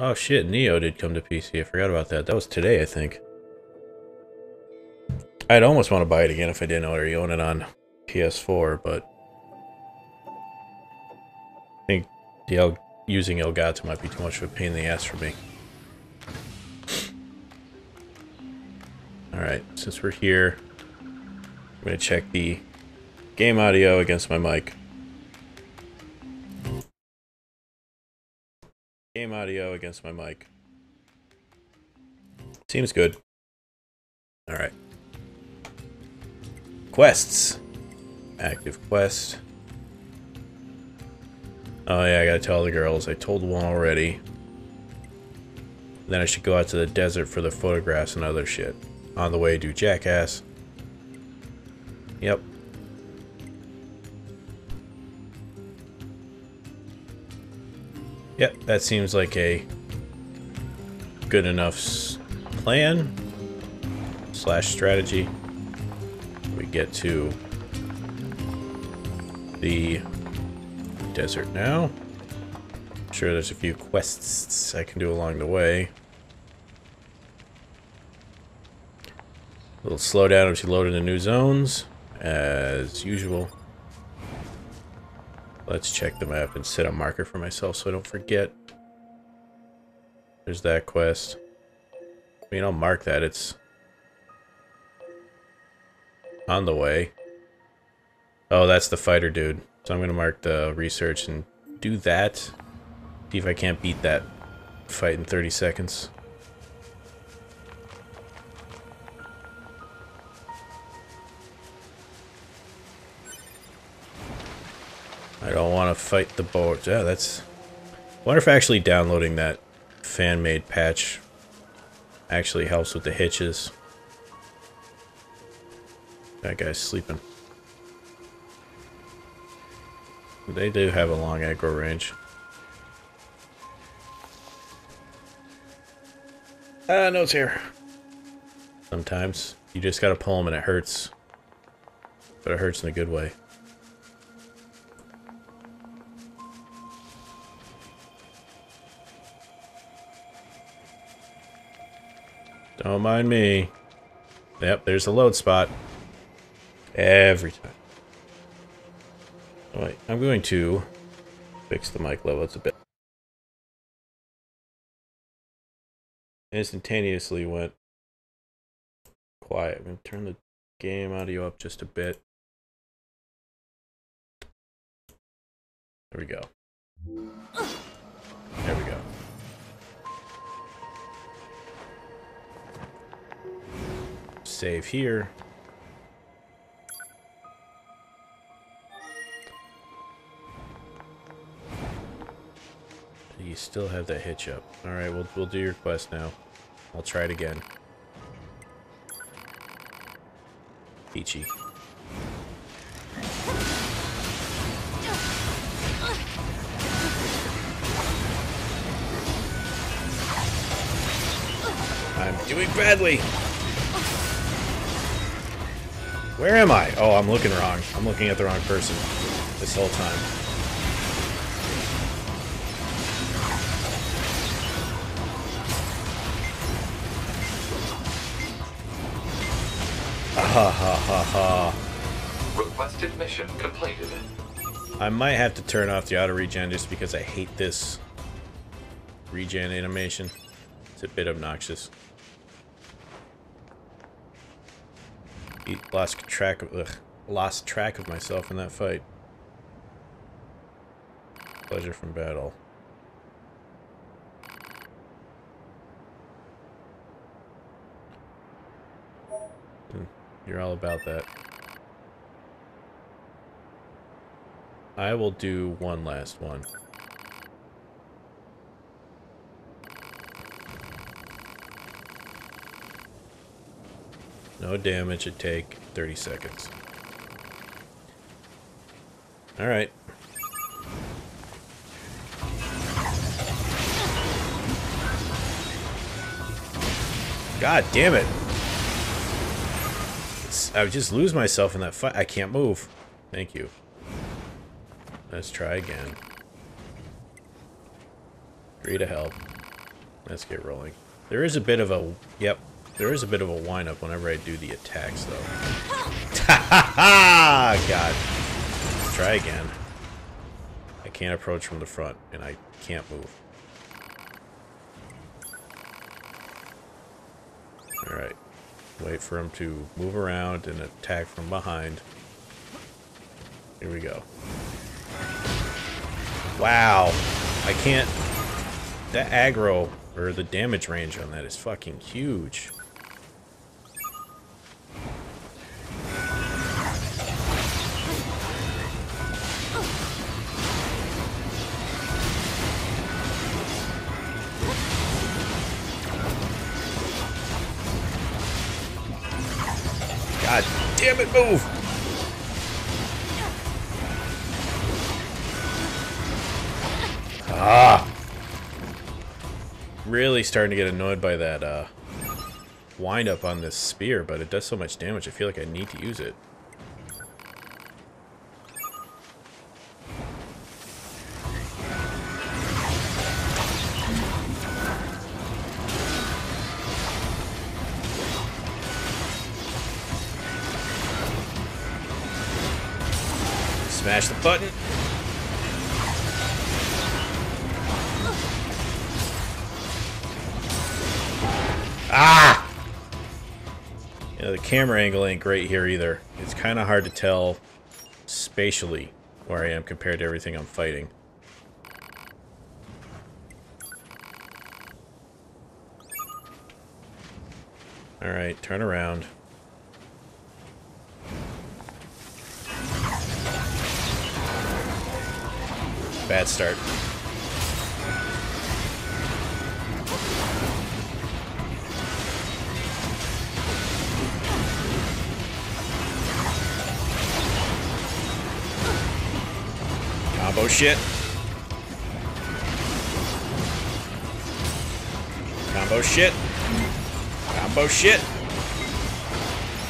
Oh shit, Nioh did come to PC. I forgot about that. That was today, I think. I'd almost want to buy it again if I didn't already own it on PS4, but I think the El using Elgato might be too much of a pain in the ass for me. Alright, since we're here, I'm going to check the game audio against my mic. Audio against my mic. Seems good. Alright. Quests. Active quest. Oh yeah, I gotta tell the girls. I told one already. Then I should go out to the desert for the photographs and other shit. On the way, do Jackass. Yep. Yep, that seems like a good enough plan slash strategy. We get to the desert now. I'm sure there's a few quests I can do along the way. A little slowdown as you load into new zones, as usual. Let's check the map and set a marker for myself so I don't forget. There's that quest. I mean, I'll mark that. It's on the way. Oh, that's the fighter dude. So I'm going to mark the research and do that. See if I can't beat that fight in 30 seconds. I don't want to fight the boat. Yeah, that's... I wonder if actually downloading that fan-made patch actually helps with the hitches. That guy's sleeping. They do have a long aggro range. Ah, no, it's here. Sometimes. You just gotta pull them and it hurts. But it hurts in a good way. Don't mind me. Yep, there's a load spot. Every time. All right, I'm going to fix the mic level. It's a bit. Instantaneously went quiet. I'm going to turn the game audio up just a bit. There we go. Save here. You still have that hitch up. Alright, we'll, we'll do your quest now. I'll try it again. Peachy. I'm doing badly! Where am I? Oh, I'm looking wrong. I'm looking at the wrong person this whole time. Ha ha ha ha. Requested mission completed. I might have to turn off the auto regen just because I hate this regen animation. It's a bit obnoxious. Eat, lost track of ugh, lost track of myself in that fight. Pleasure from battle. Hmm, you're all about that. I will do one last one. No damage it take 30 seconds. Alright. God damn it. It's, I would just lose myself in that fight. I can't move. Thank you. Let's try again. Free to help. Let's get rolling. There is a bit of a... Yep. There is a bit of a wind-up whenever I do the attacks, though. Ha ha! God. Let's try again. I can't approach from the front, and I can't move. Alright. Wait for him to move around and attack from behind. Here we go. Wow. I can't... That aggro, or the damage range on that is fucking huge. Starting to get annoyed by that uh, wind up on this spear, but it does so much damage, I feel like I need to use it. Smash the button. Ah! You know, the camera angle ain't great here either. It's kind of hard to tell spatially where I am compared to everything I'm fighting. Alright, turn around. Bad start. Combo shit. Combo shit. Combo shit.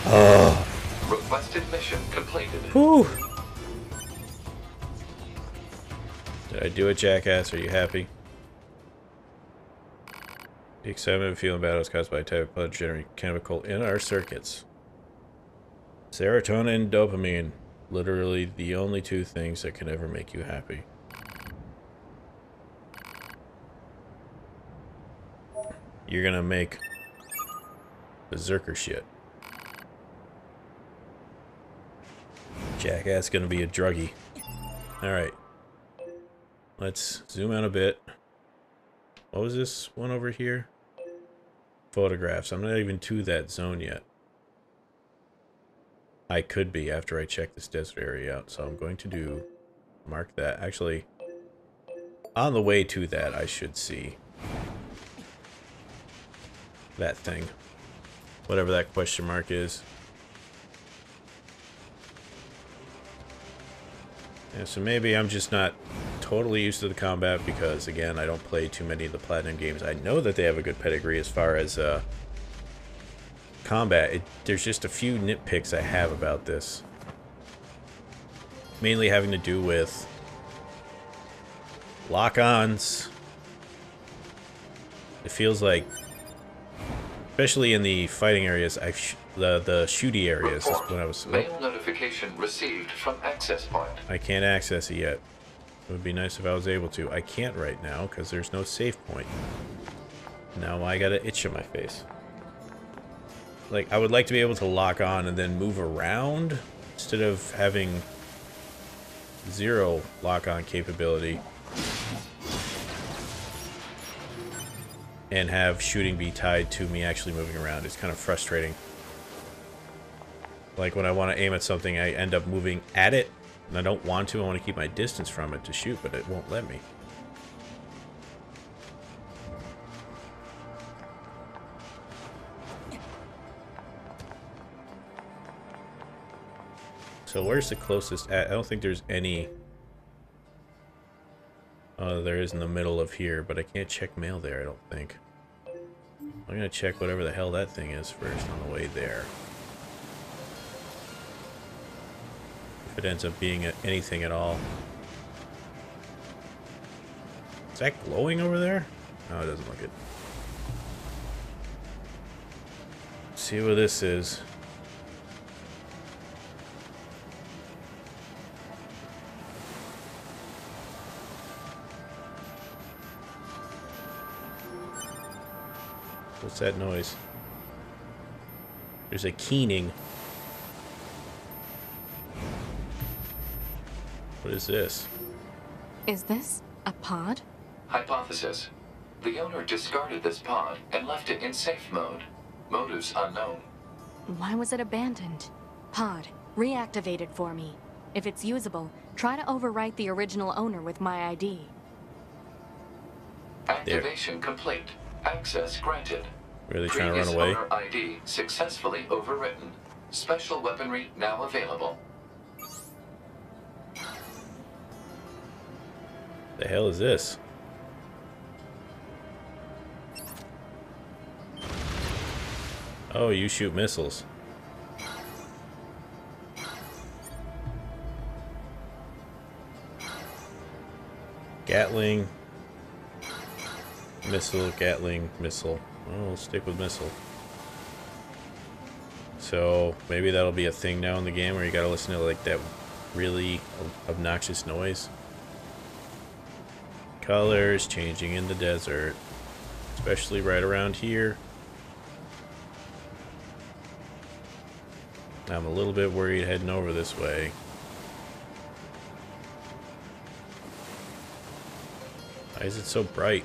Oh. Requested mission completed. Whew. Did I do it, jackass? Are you happy? The excitement of feeling bad is caused by a type of blood generating chemical in our circuits. Serotonin and dopamine. Literally the only two things that can ever make you happy. You're gonna make berserker shit. Jackass gonna be a druggie. Alright. Let's zoom out a bit. What was this one over here? Photographs. I'm not even to that zone yet. I could be after I check this desert area out, so I'm going to do... Mark that. Actually, on the way to that, I should see that thing. Whatever that question mark is. Yeah, so maybe I'm just not totally used to the combat because, again, I don't play too many of the Platinum games. I know that they have a good pedigree as far as uh, combat. It, there's just a few nitpicks I have about this. Mainly having to do with lock-ons. It feels like, especially in the fighting areas, I the the shooty areas is when I was. Oh. Mail notification received from access point. I can't access it yet. It would be nice if I was able to. I can't right now because there's no save point. Now I got an itch in my face. Like, I would like to be able to lock on and then move around instead of having zero lock-on capability. And have shooting be tied to me actually moving around. It's kind of frustrating. Like when I want to aim at something, I end up moving at it. And I don't want to. I want to keep my distance from it to shoot, but it won't let me. So where's the closest at? I don't think there's any... Oh, there is in the middle of here, but I can't check mail there, I don't think. I'm gonna check whatever the hell that thing is first on the way there. If it ends up being anything at all. Is that glowing over there? No, it doesn't look it. See what this is. What's that noise? There's a keening. What is this? Is this a pod? Hypothesis. The owner discarded this pod and left it in safe mode. Motives unknown. Why was it abandoned? Pod, reactivate it for me. If it's usable, try to overwrite the original owner with my ID. Activation complete. Access granted. Really trying to Previous run away? owner ID successfully overwritten. Special weaponry now available. The hell is this? Oh, you shoot missiles. Gatling. Missile, Gatling, missile. We'll stick with missile. So, maybe that'll be a thing now in the game where you gotta listen to like that really obnoxious noise. Colors changing in the desert. Especially right around here. I'm a little bit worried heading over this way. Why is it so bright?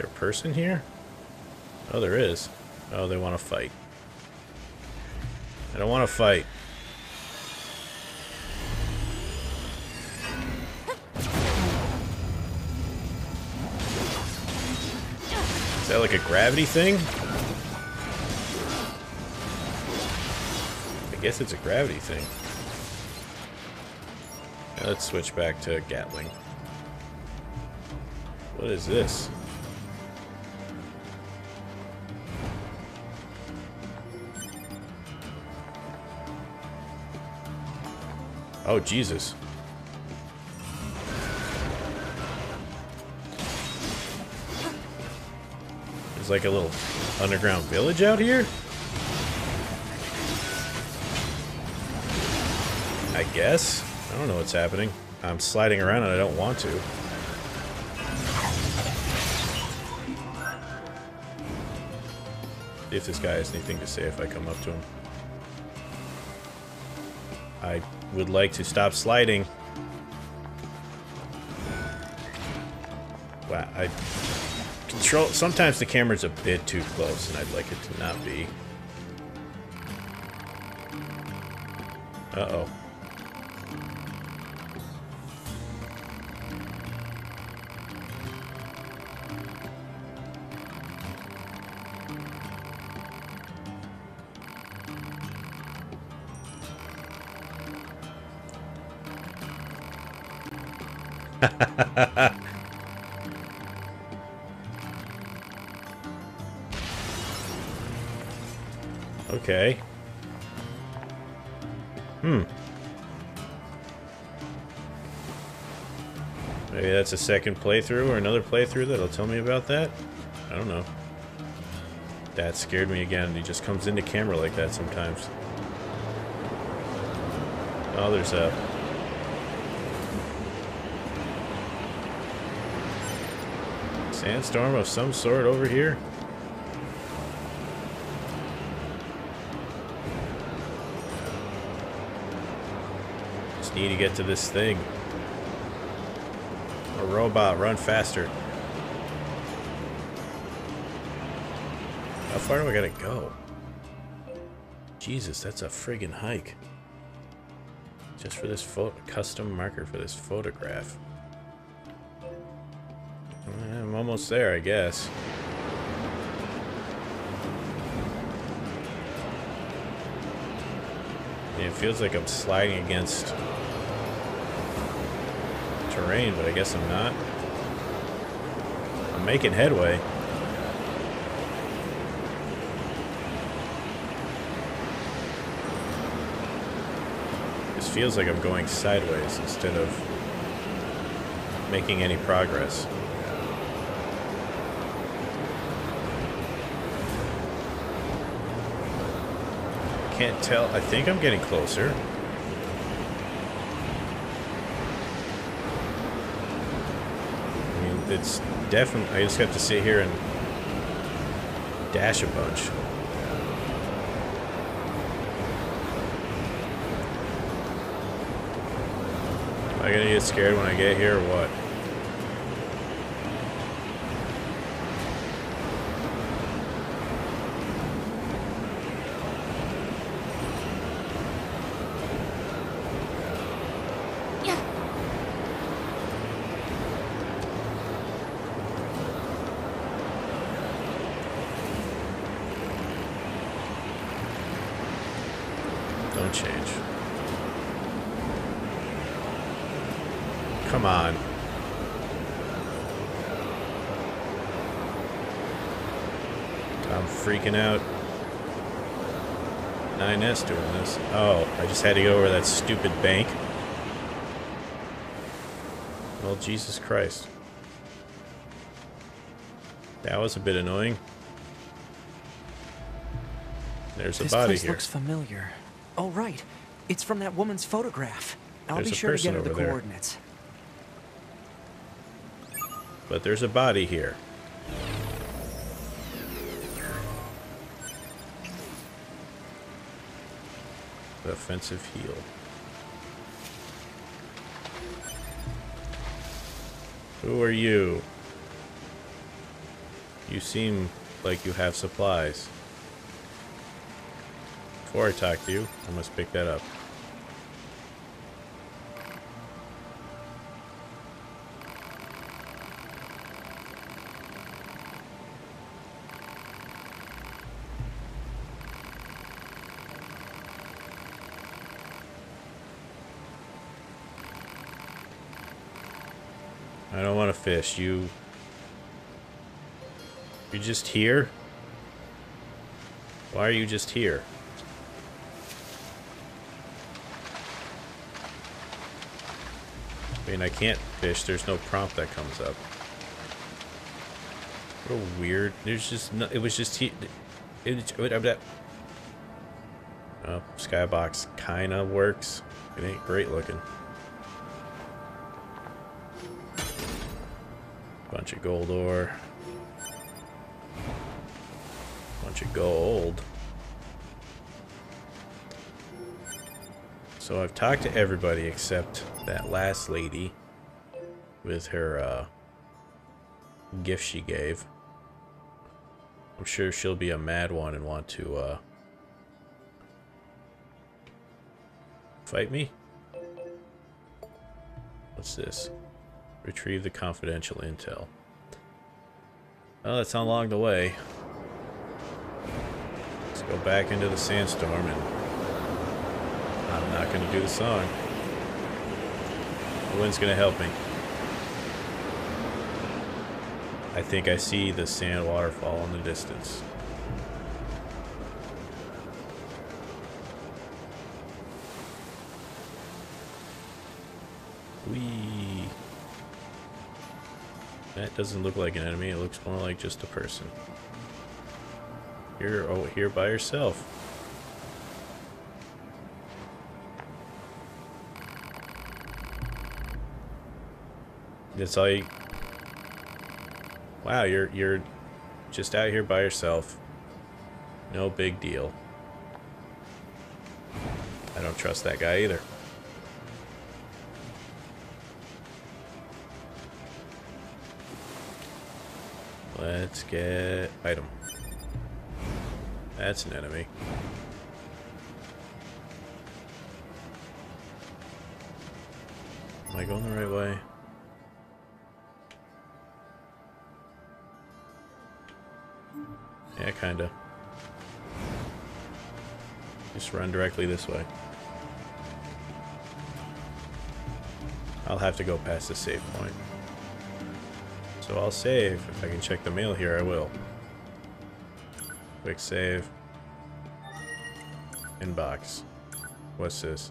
There a person here? Oh, there is. Oh, they want to fight. I don't want to fight. Is that like a gravity thing? I guess it's a gravity thing. Let's switch back to Gatling. What is this? Oh, Jesus. There's like a little underground village out here? I guess. I don't know what's happening. I'm sliding around and I don't want to. If this guy has anything to say if I come up to him. I would like to stop sliding. Wow, I control. Sometimes the camera's a bit too close, and I'd like it to not be. Uh oh. Okay. Hmm. Maybe that's a second playthrough or another playthrough that'll tell me about that? I don't know. That scared me again. He just comes into camera like that sometimes. Oh, there's a... Sandstorm of some sort over here? Just need to get to this thing. A robot, run faster. How far do I gotta go? Jesus, that's a friggin' hike. Just for this custom marker for this photograph. Almost there, I guess. It feels like I'm sliding against terrain, but I guess I'm not. I'm making headway. This feels like I'm going sideways instead of making any progress. Can't tell. I think I'm getting closer. I mean, it's definitely... I just have to sit here and dash a bunch. Am I gonna get scared when I get here or what? Don't change. Come on. I'm freaking out. 9S doing this. Oh, I just had to go over that stupid bank. Well, Jesus Christ. That was a bit annoying. There's a this body place here. looks familiar. Oh, right. It's from that woman's photograph. I'll There's be sure to get her the there. coordinates. But there's a body here. Offensive heal. Who are you? You seem like you have supplies. Before I talk to you, I must pick that up. I fish. You... You're just here? Why are you just here? I mean, I can't fish. There's no prompt that comes up. What a weird... There's just no... It was just... He, it, it, it, oh, skybox kind of works. It ain't great looking. Bunch of gold ore. Bunch of gold. So I've talked to everybody except that last lady with her uh, gift she gave. I'm sure she'll be a mad one and want to uh, fight me. What's this? Retrieve the confidential intel. Well, that's not along the way. Let's go back into the sandstorm and I'm not going to do the song. The wind's going to help me. I think I see the sand waterfall in the distance. That doesn't look like an enemy, it looks more like just a person. You're oh, here by yourself. All you... Wow, you're, you're just out here by yourself. No big deal. I don't trust that guy either. Let's get item. That's an enemy. Am I going the right way? Yeah, kinda. Just run directly this way. I'll have to go past the save point. So I'll save. If I can check the mail here, I will. Quick save. Inbox. What's this?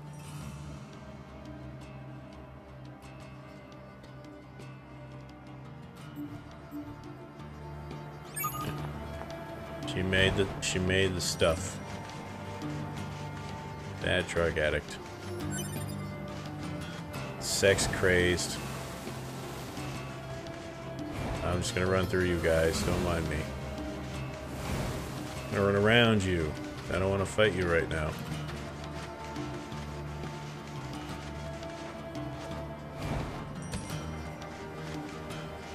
She made the she made the stuff. Mad drug addict. Sex crazed. I'm just gonna run through you guys, don't mind me. I'm gonna run around you. I don't want to fight you right now.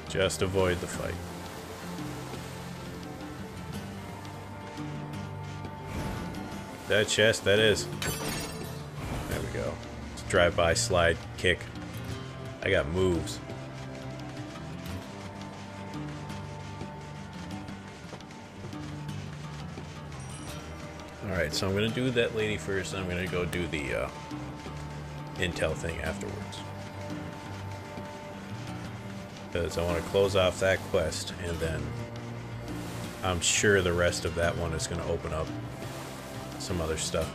Just avoid the fight. That chest, that is. There we go. It's drive-by slide kick. I got moves. Alright, so I'm gonna do that lady first, and I'm gonna go do the uh, intel thing afterwards. Because I want to close off that quest, and then I'm sure the rest of that one is gonna open up some other stuff.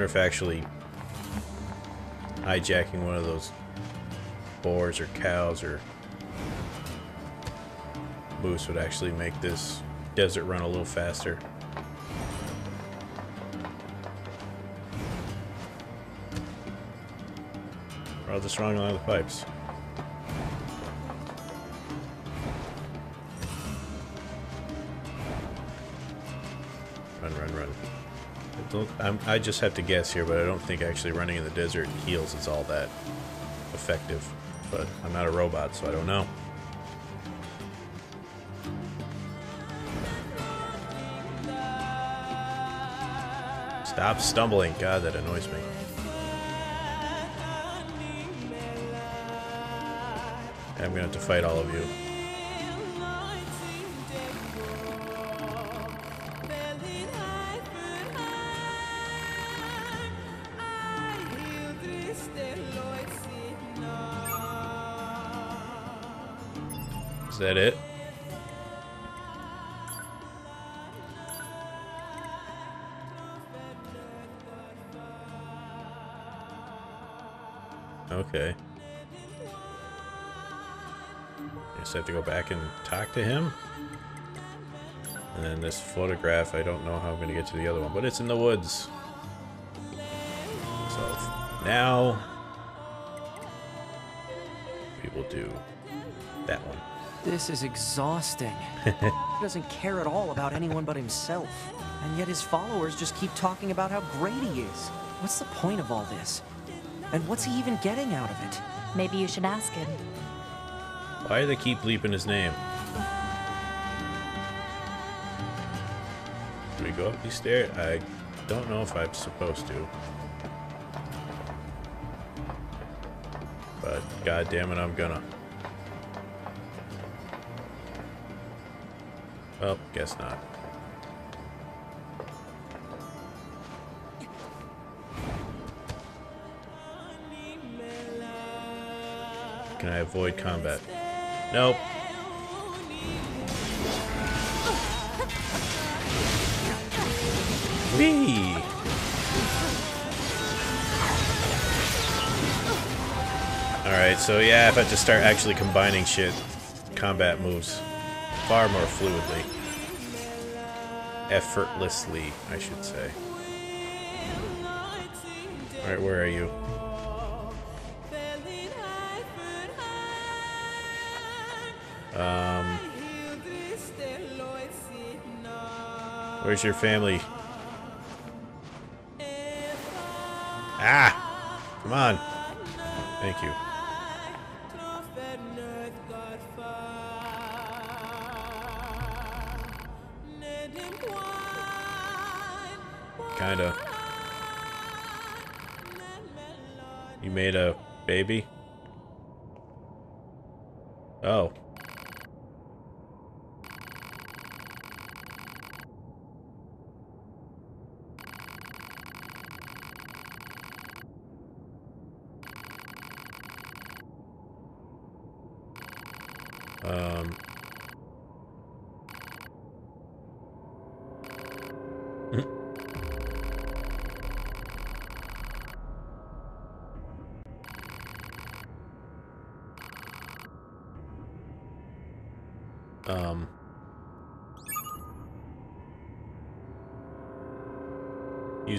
Wonder if actually hijacking one of those boars or cows or moose would actually make this desert run a little faster. Or I'll just run along the pipes. I'm, I just have to guess here, but I don't think actually running in the desert heals is all that effective. But I'm not a robot, so I don't know. Stop stumbling. God, that annoys me. I'm gonna have to fight all of you. That it? Okay. I have to go back and talk to him. And then this photograph, I don't know how I'm going to get to the other one, but it's in the woods. So now we will do that one. This is exhausting. he doesn't care at all about anyone but himself. And yet his followers just keep talking about how great he is. What's the point of all this? And what's he even getting out of it? Maybe you should ask him. Why do they keep bleeping his name? Do we go up these stairs? I don't know if I'm supposed to. But god damn it, I'm gonna. Well, guess not. Can I avoid combat? Nope. Whee! Alright, so yeah, if I to start actually combining shit, combat moves far more fluidly. Effortlessly, I should say. Alright, where are you? Um, where's your family? Ah! Come on. Thank you. Oh. Um.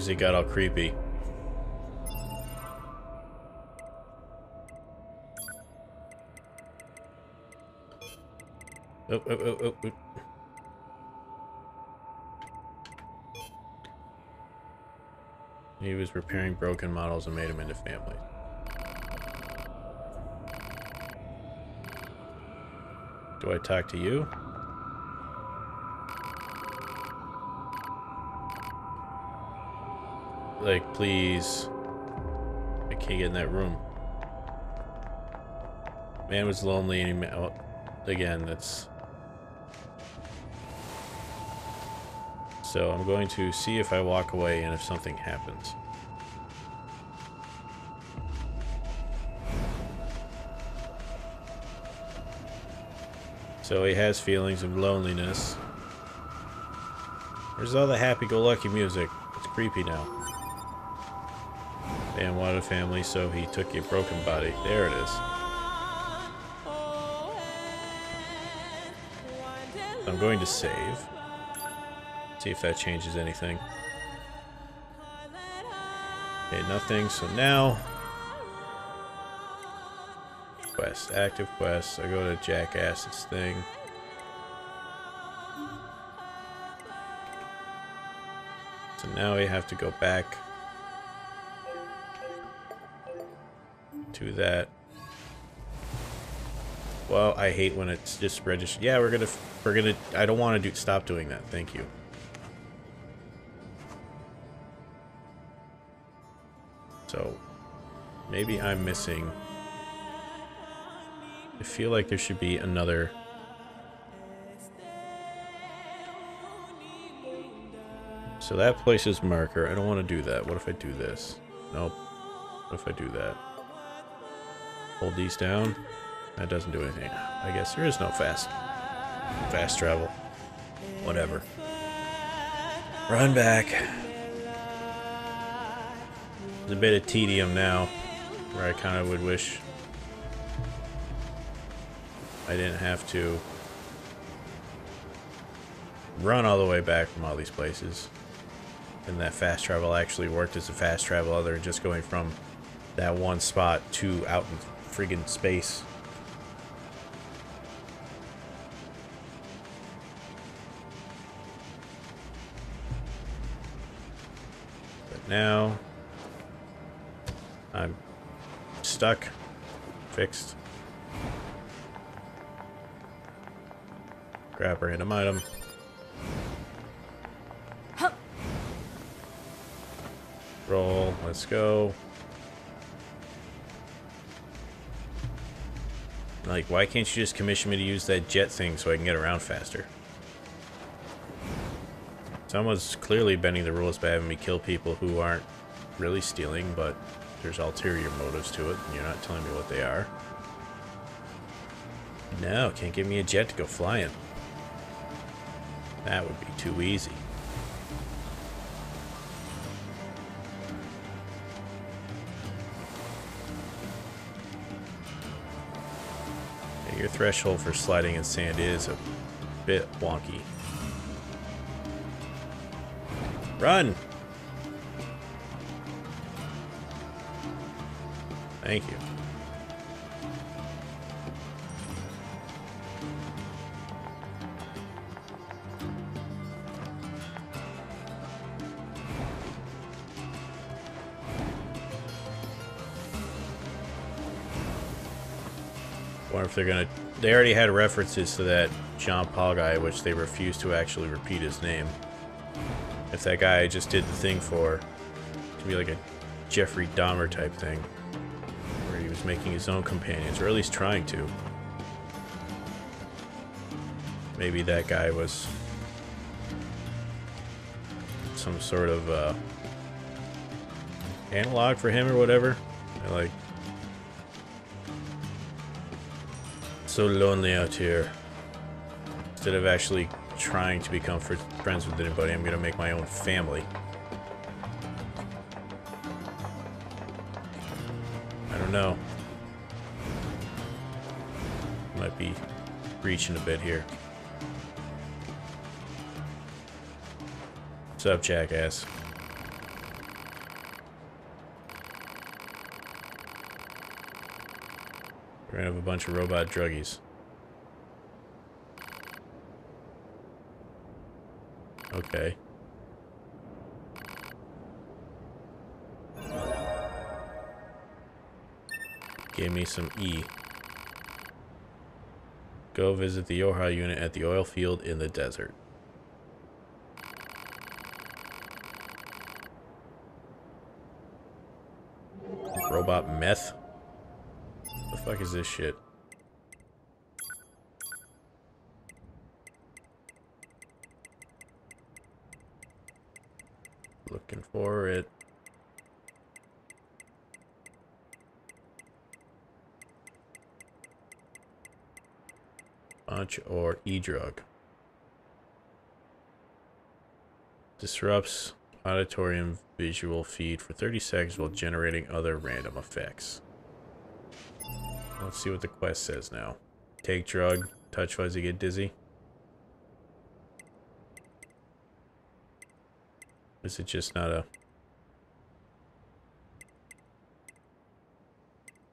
Usually got all creepy. Oh, oh, oh, oh, oh. He was repairing broken models and made them into families. Do I talk to you? Like, please. I can't get in that room. Man was lonely and he ma- oh, again, that's... So I'm going to see if I walk away and if something happens. So he has feelings of loneliness. There's all the happy-go-lucky music. It's creepy now. And wanted a family, so he took a broken body. There it is. I'm going to save. See if that changes anything. Okay, nothing. So now... Quest. Active quest. I go to Jackass's thing. So now we have to go back to that. Well, I hate when it's just registered. Yeah, we're gonna, we're gonna. I don't want to do. Stop doing that. Thank you. So, maybe I'm missing. I feel like there should be another. So that places marker. I don't want to do that. What if I do this? Nope. What if I do that? Hold these down. That doesn't do anything. I guess there is no fast fast travel. Whatever. Run back. There's a bit of tedium now where I kind of would wish I didn't have to run all the way back from all these places. And that fast travel actually worked as a fast travel other than just going from that one spot to out in friggin' space. But now I'm stuck, fixed. Grab random item. Roll, let's go. Like, why can't you just commission me to use that jet thing so I can get around faster? Someone's clearly bending the rules by having me kill people who aren't really stealing, but there's ulterior motives to it, and you're not telling me what they are. No, can't give me a jet to go flying. That would be too easy. Threshold for sliding in sand is a bit wonky. Run! Thank you. Or if they're gonna, they already had references to that John Paul guy, which they refused to actually repeat his name. If that guy just did the thing for, to be like a Jeffrey Dahmer type thing, where he was making his own companions, or at least trying to. Maybe that guy was some sort of uh, analog for him or whatever. Like so lonely out here. Instead of actually trying to become friends with anybody, I'm gonna make my own family. I don't know. Might be reaching a bit here. What's up, jackass? Gonna have a bunch of robot druggies. Okay. Gave me some E. Go visit the YoRHa unit at the oil field in the desert. Robot meth? Fuck is this shit? Looking for it. Punch or E-drug. Disrupts auditory and visual feed for 30 seconds while generating other random effects. Let's see what the quest says now. Take drug, touch fuzzy, get dizzy. Is it just not a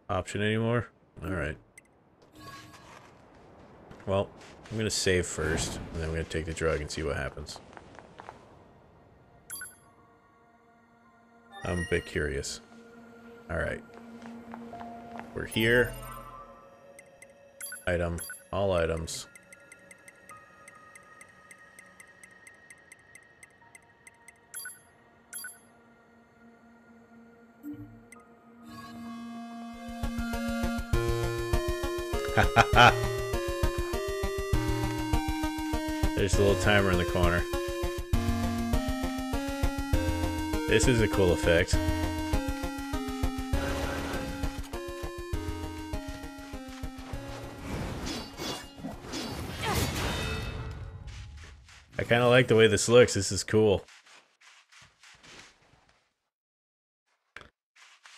option anymore? Alright. Well, I'm gonna save first, and then I'm gonna take the drug and see what happens. I'm a bit curious. Alright. We're here. Item. All items. There's a little timer in the corner. This is a cool effect. Kind of like the way this looks. This is cool.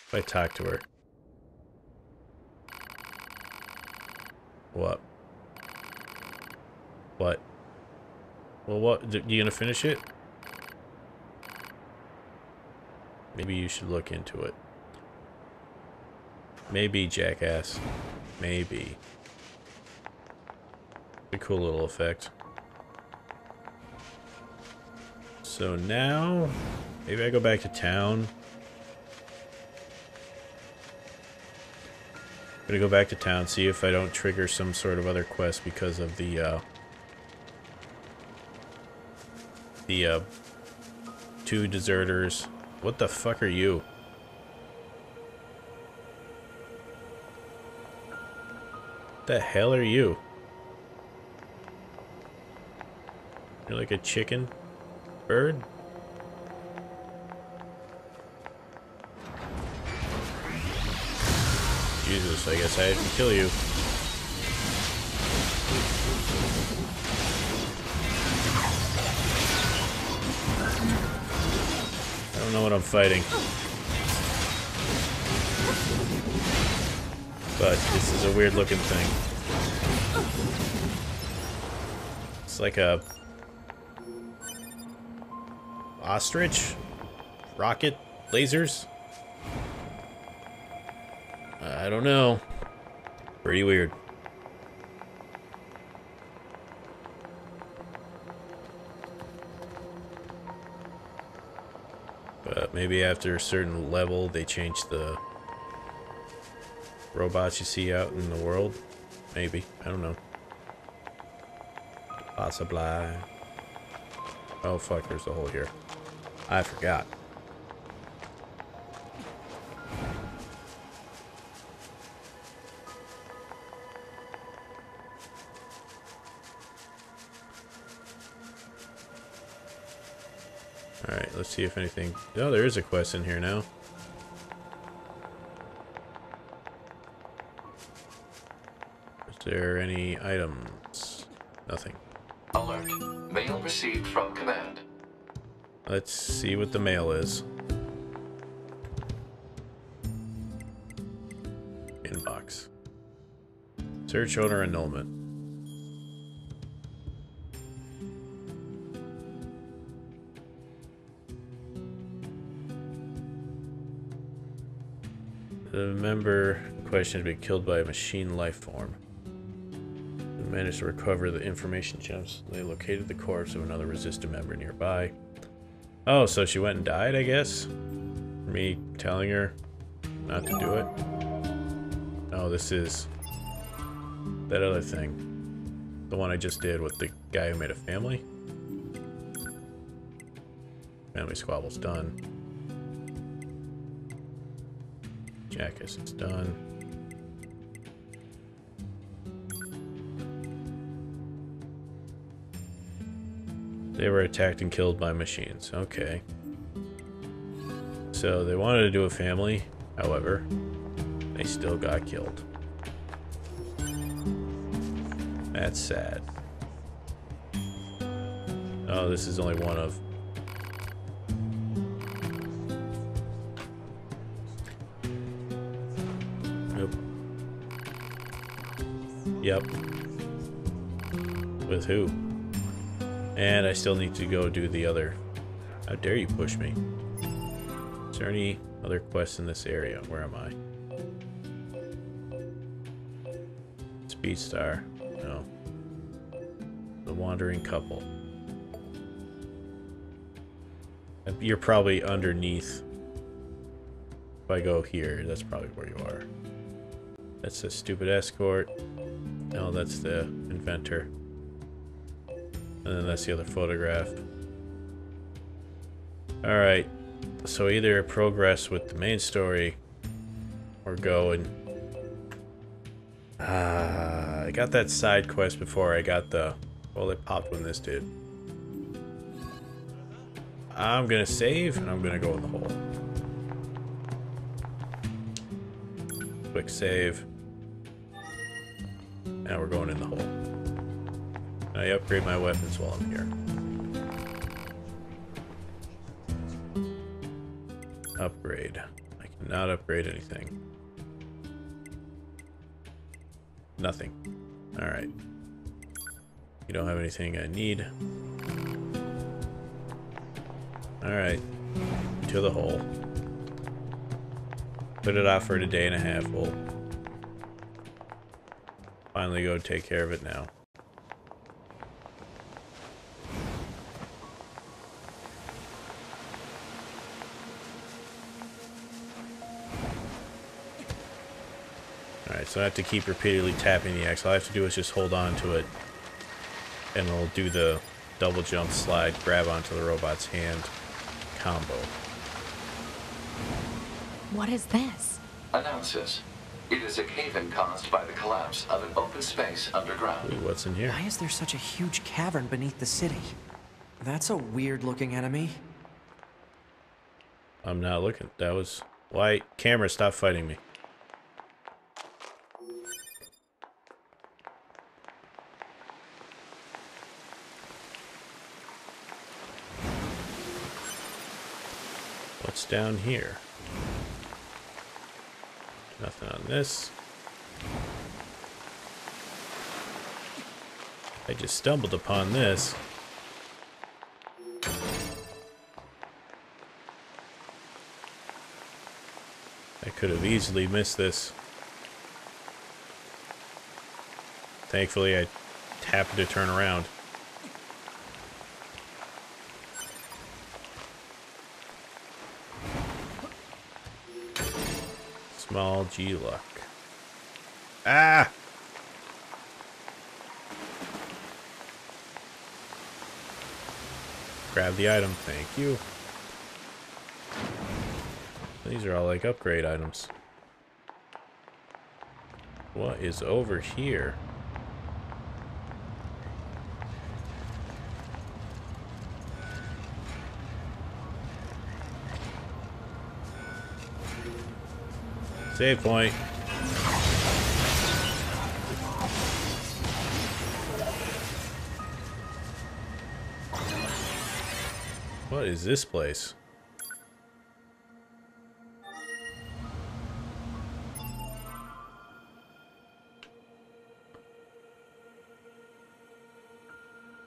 If I talk to her. What? What? Well, what? You gonna finish it? Maybe you should look into it. Maybe, jackass. Maybe. A cool little effect. So now, maybe I go back to town. I'm gonna go back to town, see if I don't trigger some sort of other quest because of the, uh, the, uh, two deserters. What the fuck are you? the hell are you? You're like a chicken? Bird? Jesus, I guess I didn't kill you. I don't know what I'm fighting. But this is a weird looking thing. It's like a ostrich? Rocket? Lasers? I don't know. Pretty weird. But maybe after a certain level they change the robots you see out in the world. Maybe. I don't know. Possibly. Oh fuck, there's a hole here. I forgot. Alright, let's see if anything... Oh, there is a quest in here now. Is there any items? Nothing. Alert. Mail received from command. Let's see what the mail is. Inbox. Search owner annulment. The member question has been killed by a machine life form managed to recover the information gems. They located the corpse of another resistant member nearby. Oh, so she went and died, I guess? Me telling her not to do it? Oh, this is that other thing. The one I just did with the guy who made a family. Family squabble's done. Jackass is done. They were attacked and killed by machines. Okay. So they wanted to do a family, however, they still got killed. That's sad. Oh, this is only one of Nope. Yep. With who? And I still need to go do the other. How dare you push me? Is there any other quests in this area? Where am I? Speed Star. No. The Wandering Couple. You're probably underneath. If I go here, that's probably where you are. That's a stupid escort. No, that's the inventor. And then that's the other photograph. Alright. So either progress with the main story or go and Ah, I got that side quest before I got the well it popped when this did. I'm gonna save and I'm gonna go in the hole. Quick save. Now we're going in the hole. I upgrade my weapons while I'm here. Upgrade. I cannot upgrade anything. Nothing. Alright. You don't have anything I need. Alright. To the hole. Put it off for a day and a half. We'll finally go take care of it now. So I have to keep repeatedly tapping the X. All I have to do is just hold on to it. And it'll do the double jump slide, grab onto the robot's hand combo. What is this? Announces. It is a cave-in caused by the collapse of an open space underground. Ooh, what's in here? Why is there such a huge cavern beneath the city? That's a weird looking enemy. I'm not looking. That was... Why? Camera, stop fighting me. What's down here? Nothing on this. I just stumbled upon this. I could have easily missed this. Thankfully, I happened to turn around. Small G luck. Ah! Grab the item, thank you. These are all like upgrade items. What is over here? Save point. What is this place?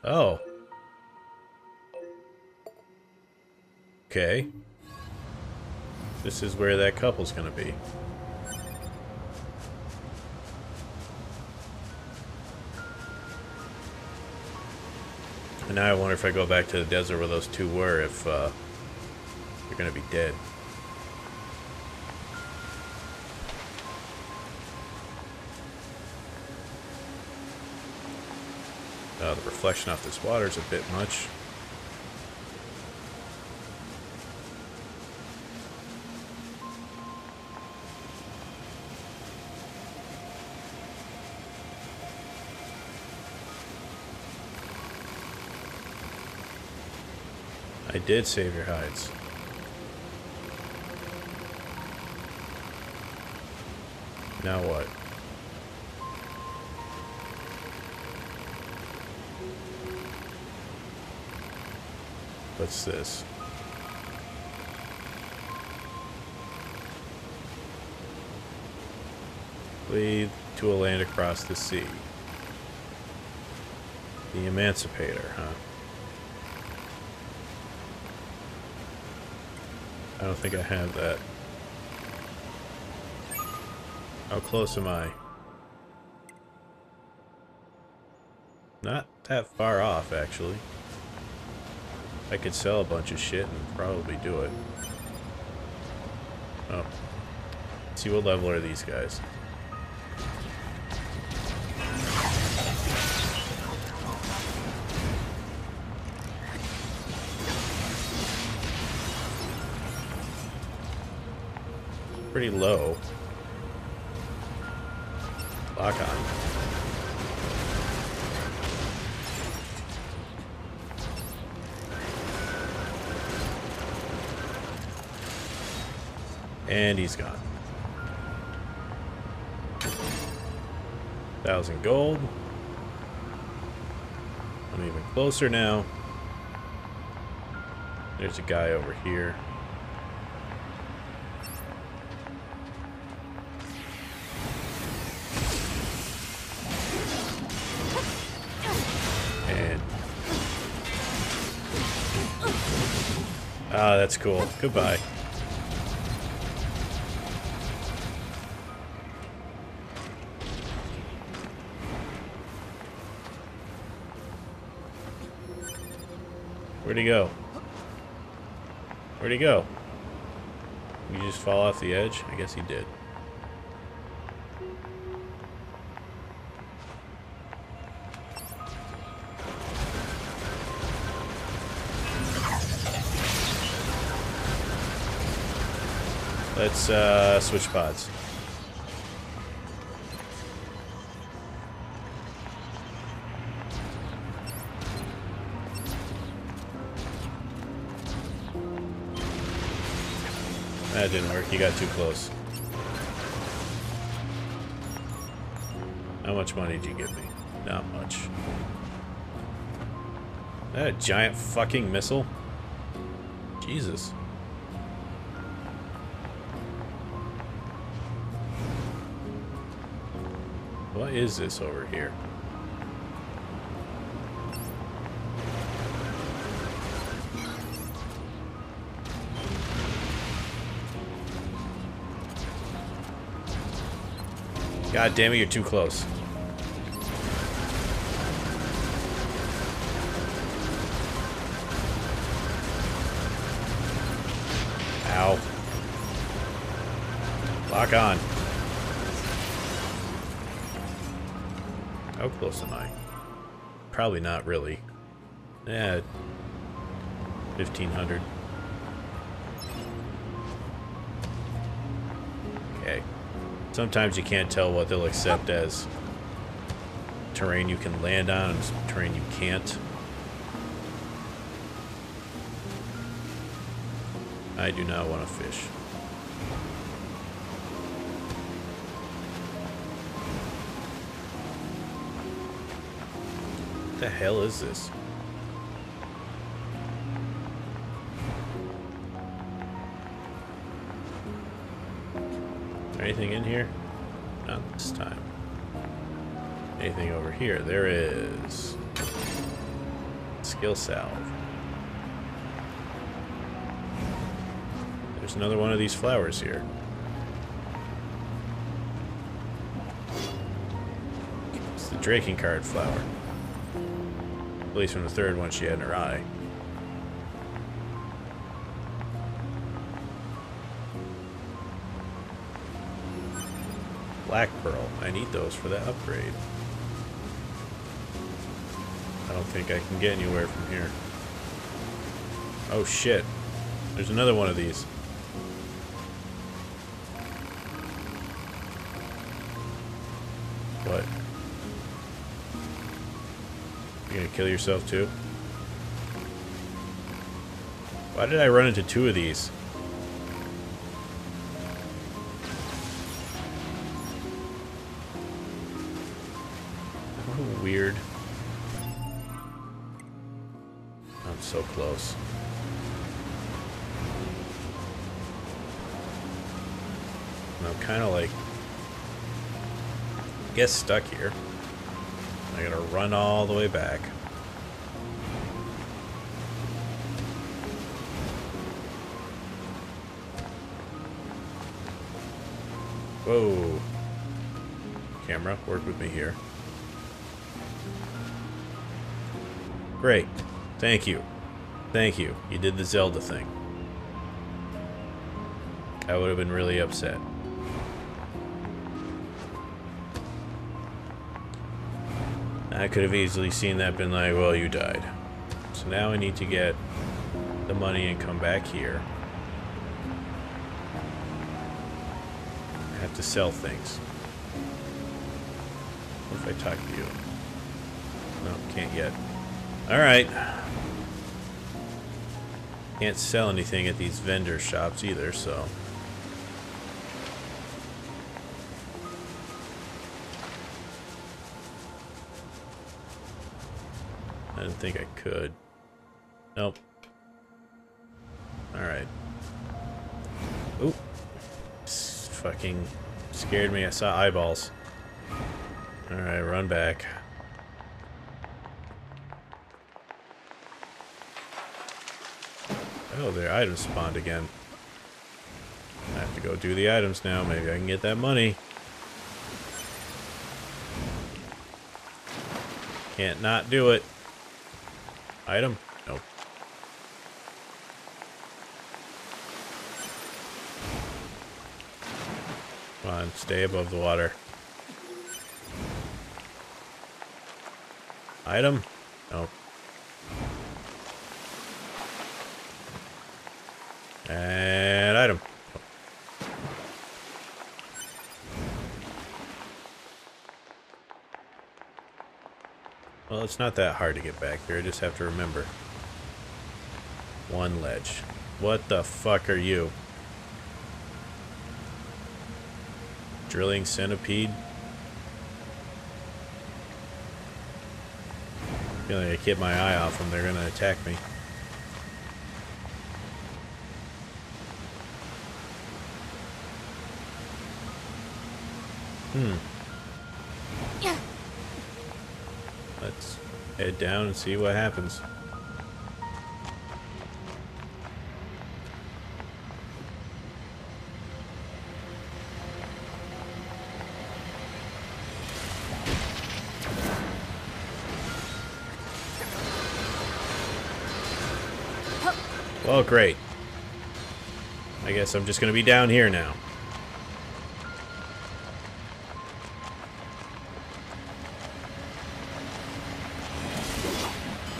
Oh. Okay. This is where that couple's going to be. And now I wonder if I go back to the desert where those two were, if uh, they're going to be dead. Uh, the reflection off this water is a bit much. I did save your hides. Now what? What's this? Lead to a land across the sea. The Emancipator, huh? I don't think I have that. How close am I? Not that far off, actually. I could sell a bunch of shit and probably do it. Oh. Let's see what level are these guys. Pretty low. Lock on. And he's gone. Thousand gold. I'm even closer now. There's a guy over here. That's cool. Goodbye. Where'd he go? Where'd he go? Did he just fall off the edge? I guess he did. Let's uh, switch pods. That didn't work. You got too close. How much money did you give me? Not much. That a giant fucking missile? Jesus. Is this over here? God damn it, you're too close. Ow. Lock on. Close am I? Probably not really. Yeah. 1500. Okay. Sometimes you can't tell what they'll accept as terrain you can land on and terrain you can't. I do not want to fish. Hell is this? Anything in here? Not this time. Anything over here? There is. Skill salve. There's another one of these flowers here. It's the Drakengard flower. At least from the third one she had in her eye. Black Pearl. I need those for that upgrade. I don't think I can get anywhere from here. Oh shit. There's another one of these. Kill yourself too? Why did I run into two of these? Oh, weird. I'm so close. And I'm kind of like, I guess stuck here. I gotta run all the way back. Whoa. Camera, work with me here. Great. Thank you. Thank you. You did the Zelda thing. I would have been really upset. I could have easily seen that been like, well, you died. So now I need to get the money and come back here. To sell things. What if I talk to you? No, can't yet. Alright. Can't sell anything at these vendor shops either, so... I didn't think I could. Nope. Alright. Oop. Fucking scared me. I saw eyeballs. Alright, run back. Oh, their items spawned again. I have to go do the items now. Maybe I can get that money. Can't not do it. Item? Nope. Come on, stay above the water. Item? Nope. And item. Well, it's not that hard to get back here. I just have to remember. One ledge. What the fuck are you? Drilling centipede? Feeling like I keep my eye off them, they're gonna attack me. Hmm. Yeah. Let's head down and see what happens. Well, great. I guess I'm just going to be down here now.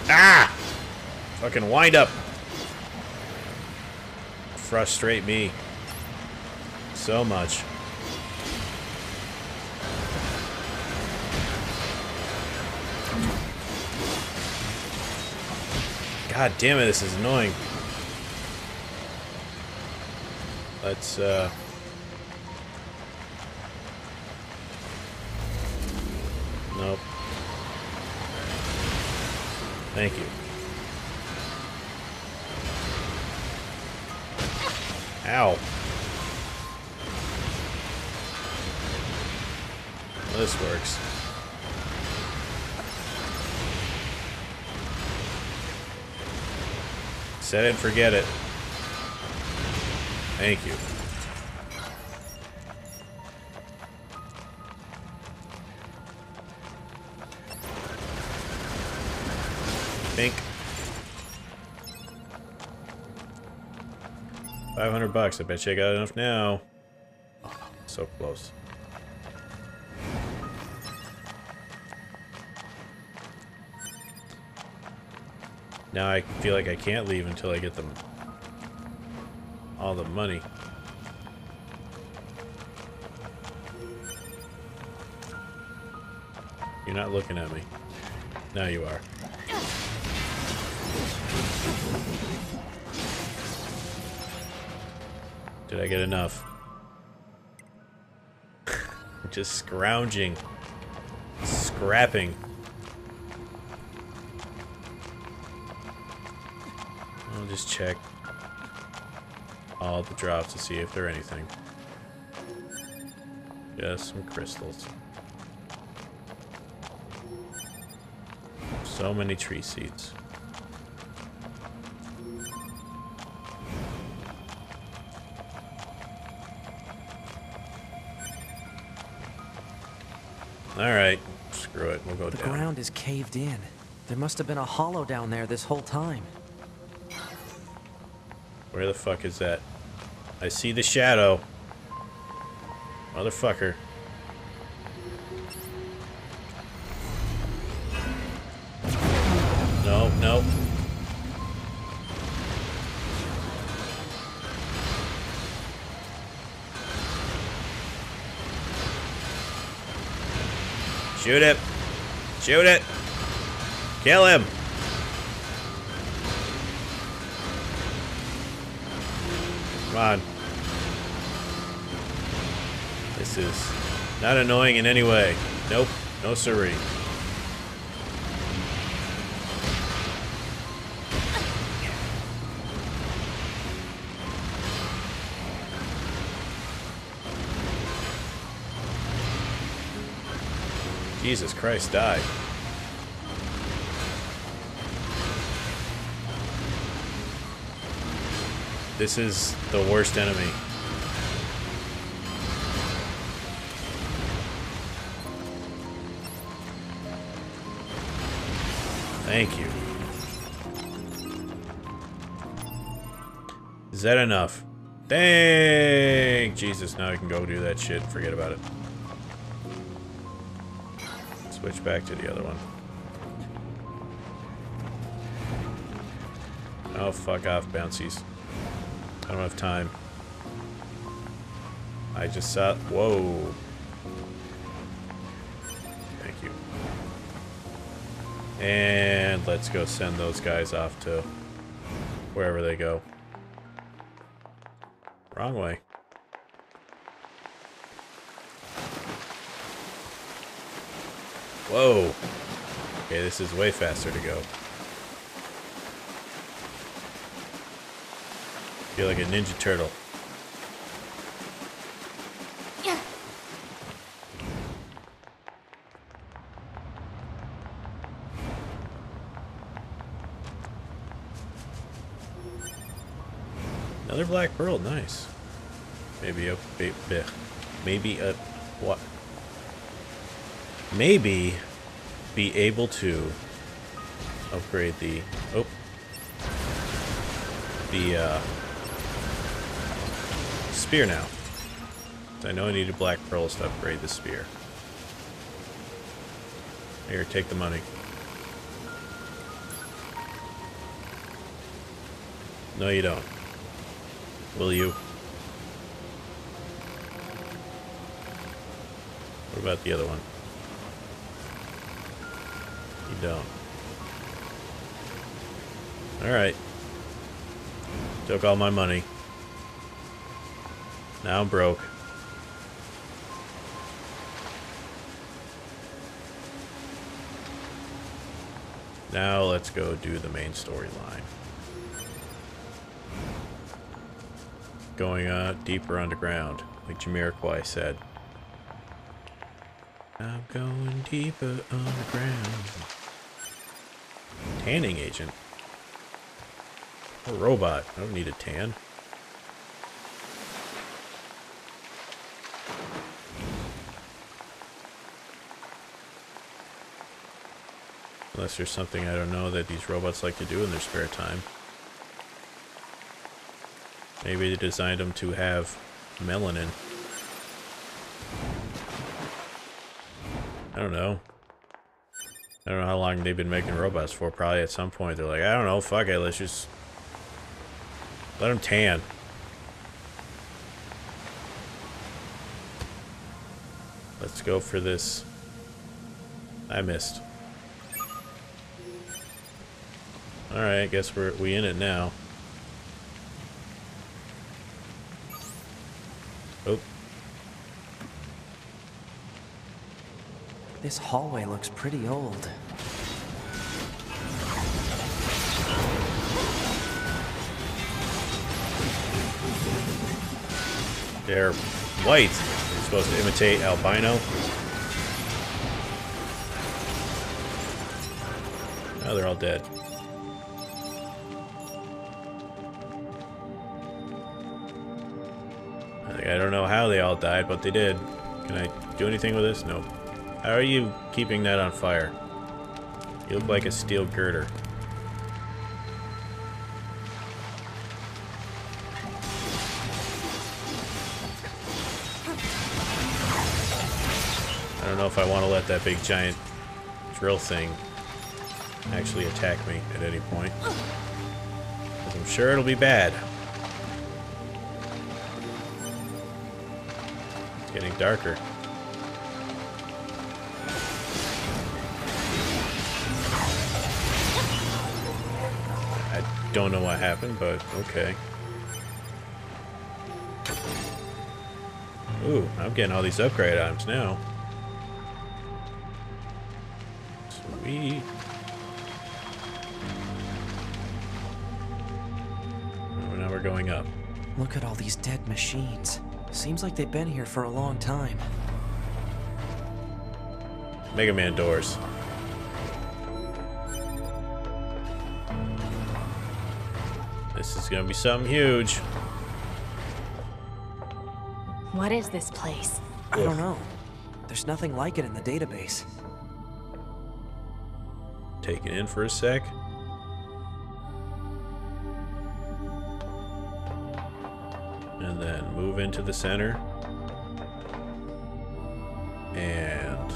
Ah! Fucking wind up. Frustrate me so much. God damn it, this is annoying. Let's, uh... Nope. Thank you. Ow. Well, this works. Set it and forget it. Thank you. Think. 500 bucks. I bet you I got enough now. So close. Now I feel like I can't leave until I get them all the money. You're not looking at me. Now you are. Did I get enough? Just scrounging. Scrapping. I'll just check all the drops to see if they're anything. Just some crystals. So many tree seeds. Alright, screw it, we'll go The down. ground is caved in. There must have been a hollow down there this whole time. Where the fuck is that? I see the shadow. Motherfucker. No, no. Shoot it. Shoot it. Kill him. Come on. This is not annoying in any way. Nope. No siree. Jesus Christ, die. This is the worst enemy. Thank you. Is that enough? Thank Jesus, now I can go do that shit forget about it. Switch back to the other one. Oh, fuck off, bouncies. I don't have time. I just saw. Whoa. Thank you. And let's go send those guys off to wherever they go. Wrong way. Whoa. Okay, this is way faster to go. Feel like a Ninja Turtle. Another black pearl, nice. Maybe a maybe a what? Maybe be able to upgrade the oh the uh, spear now. I know I needed black pearls to upgrade the spear. Here, take the money. No, you don't. Will you? What about the other one? You don't. Alright. Took all my money. Now broke. Now let's go do the main storyline. Going uh, deeper underground, like Jamiroquai said. I'm going deeper underground. Tanning agent. A robot. I don't need a tan. Unless there's something I don't know that these robots like to do in their spare time. Maybe they designed them to have melanin. I don't know. I don't know how long they've been making robots for. Probably at some point they're like, I don't know, fuck it, let's just let them tan. Let's go for this. I missed. Alright, I guess we're we in it now. Oh, This hallway looks pretty old. they're white. They're supposed to imitate albino. Oh, they're all dead. All died, but they did. Can I do anything with this? Nope. How are you keeping that on fire? You look like a steel girder. I don't know if I want to let that big giant drill thing actually attack me at any point. I'm sure it'll be bad. Getting darker. I don't know what happened, but okay. Ooh, I'm getting all these upgrade items now. Sweet. Oh, now we're going up. Look at all these dead machines. Seems like they've been here for a long time. Mega Man doors. This is gonna be something huge. What is this place? I don't know. There's nothing like it in the database. Take it in for a sec. Move into the center. And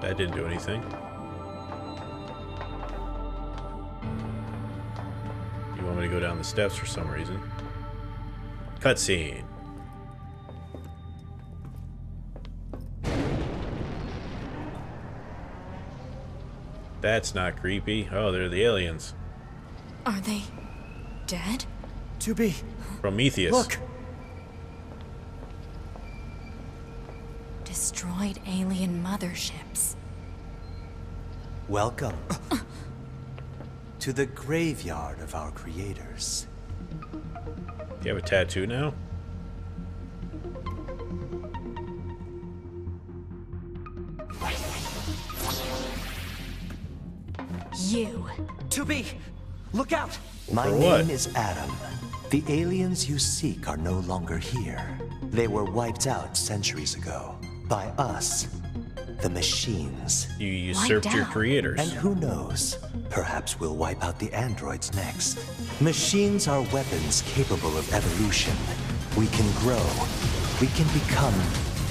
that didn't do anything. You want me to go down the steps for some reason. Cutscene. That's not creepy. Oh, they're the aliens. Are they dead? To be. Prometheus. Look! Destroyed alien motherships. Welcome to the graveyard of our creators. You have a tattoo now? You. To be! Look out! My For name what? is Adam. The aliens you seek are no longer here. They were wiped out centuries ago by us, the machines. You usurped your out. creators. And who knows? Perhaps we'll wipe out the androids next. Machines are weapons capable of evolution. We can grow. We can become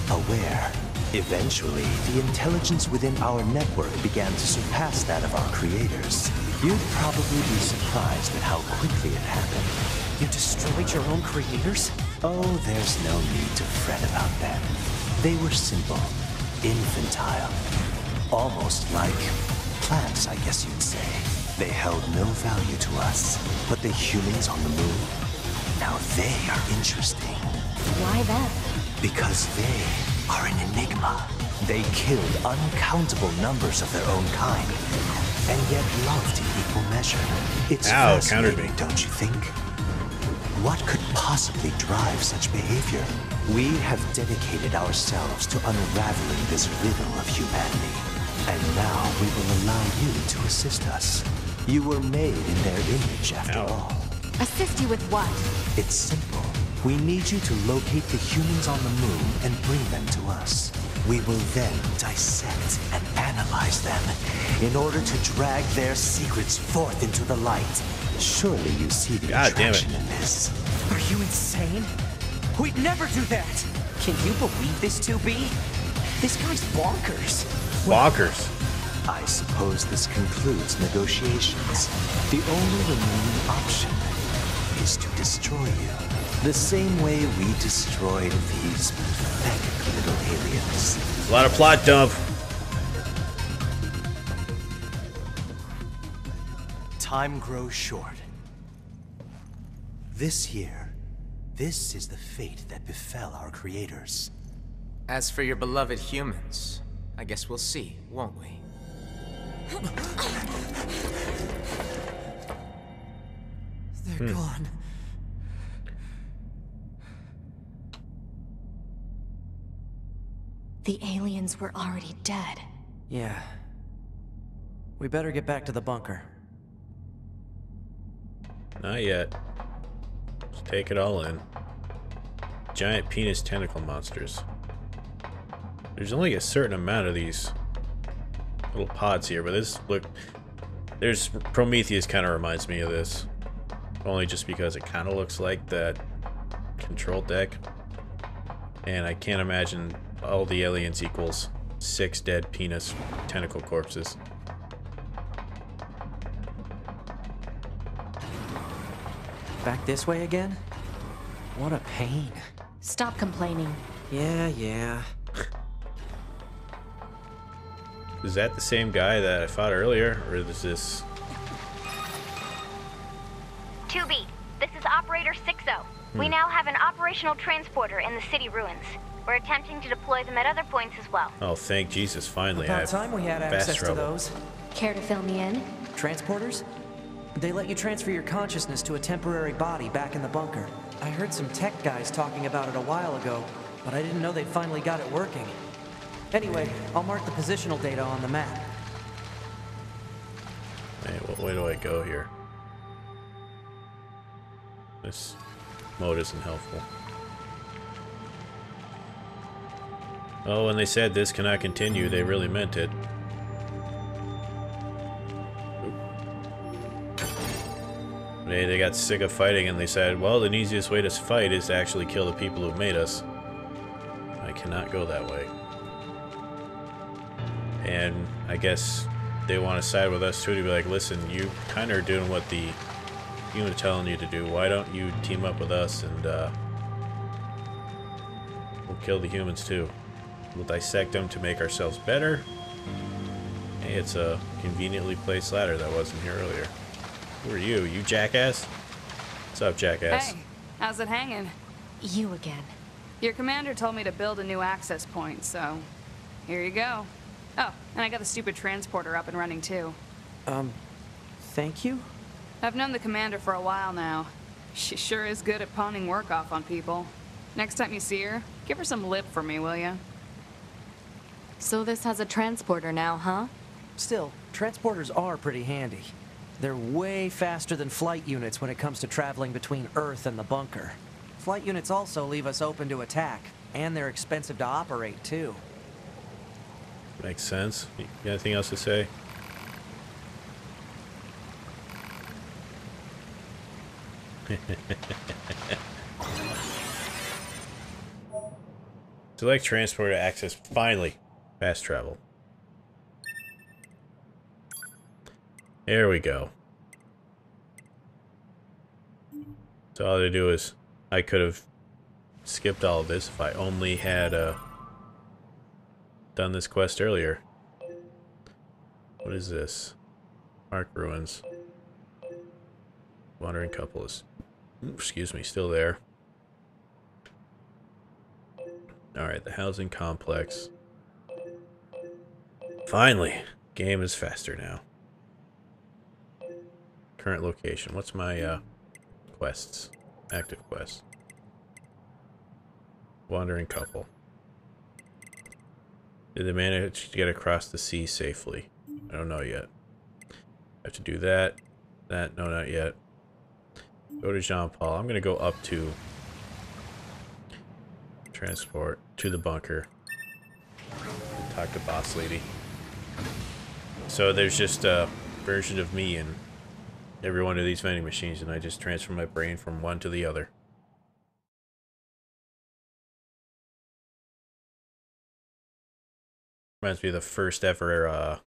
aware. Eventually, the intelligence within our network began to surpass that of our creators. You'd probably be surprised at how quickly it happened. You destroyed your own creators? Oh, there's no need to fret about them. They were simple, infantile, almost like plants, I guess you'd say. They held no value to us. But the humans on the moon, now they are interesting Why them? because they are an enigma. They killed uncountable numbers of their own kind, and yet loved in equal measure. It's Ow, countered fascinating, me. don't you think? What could possibly drive such behavior? We have dedicated ourselves to unraveling this riddle of humanity, and now we will allow you to assist us. You were made in their image, after Ow. all. Assist you with what? It's simple. We need you to locate the humans on the moon and bring them to us. We will then dissect and analyze them in order to drag their secrets forth into the light. Surely you see the God damn it. attraction in this. Are you insane? We'd never do that! Can you believe this, 2B? This guy's bonkers. Bonkers. I suppose this concludes negotiations. The only remaining option is to destroy you. The same way we destroyed these pathetic little aliens. A lot of plot dump. Time grows short. This year, this is the fate that befell our creators. As for your beloved humans, I guess we'll see, won't we? They're hmm. gone. The aliens were already dead. Yeah. We better get back to the bunker. Not yet. Just take it all in. Giant penis tentacle monsters. There's only a certain amount of these little pods here, but this look. There's Prometheus kind of reminds me of this, only just because it kind of looks like that control deck, and I can't imagine all the aliens equals six dead penis tentacle corpses. Back this way again? What a pain. Stop complaining. Yeah, yeah. Is that the same guy that I fought earlier, or is this 2B, this is Operator Sixo. Oh. We hmm. now have an operational transporter in the city ruins. We're attempting to deploy them at other points as well. Oh, thank Jesus, finally. I About have time we had fast access to those. Care to fill me in? Transporters? They let you transfer your consciousness to a temporary body back in the bunker. I heard some tech guys talking about it a while ago, but I didn't know they'd finally got it working. Anyway, I'll mark the positional data on the map. Hey, wh- where do I go here? This mode isn't helpful. Oh, when they said this cannot continue, they really meant it. They, they got sick of fighting and they said, well, the easiest way to fight is to actually kill the people who made us. I cannot go that way. And I guess they want to side with us too to be like, listen, you kind of are doing what the human telling you to do. Why don't you team up with us and uh, we'll kill the humans too. We'll dissect them to make ourselves better. Hey, it's a conveniently placed ladder that wasn't here earlier. Who are you? You jackass? What's up, jackass? Hey, how's it hanging? You again. Your commander told me to build a new access point, so here you go. Oh, and I got the stupid transporter up and running too. Um, thank you? I've known the commander for a while now. She sure is good at pawning work off on people. Next time you see her, give her some lip for me, will ya? So this has a transporter now, huh? Still, transporters are pretty handy. They're way faster than flight units when it comes to traveling between Earth and the bunker. Flight units also leave us open to attack, and they're expensive to operate, too. Makes sense. You got anything else to say? Select transporter access. Finally. Fast travel. There we go. So all I do is I could have skipped all of this if I only had uh, done this quest earlier. What is this? Mark Ruins. Wandering couple is, excuse me, still there. Alright, the housing complex. Finally! Game is faster now. Current location. What's my, uh, quests? Active quests. Wandering couple. Did they manage to get across the sea safely? I don't know yet. I have to do that. That, no, not yet. Go to Jean Paul. I'm gonna go up to transport to the bunker. talk to boss lady. So there's just a version of me in every one of these vending machines, and I just transfer my brain from one to the other. Reminds me of the first ever, uh,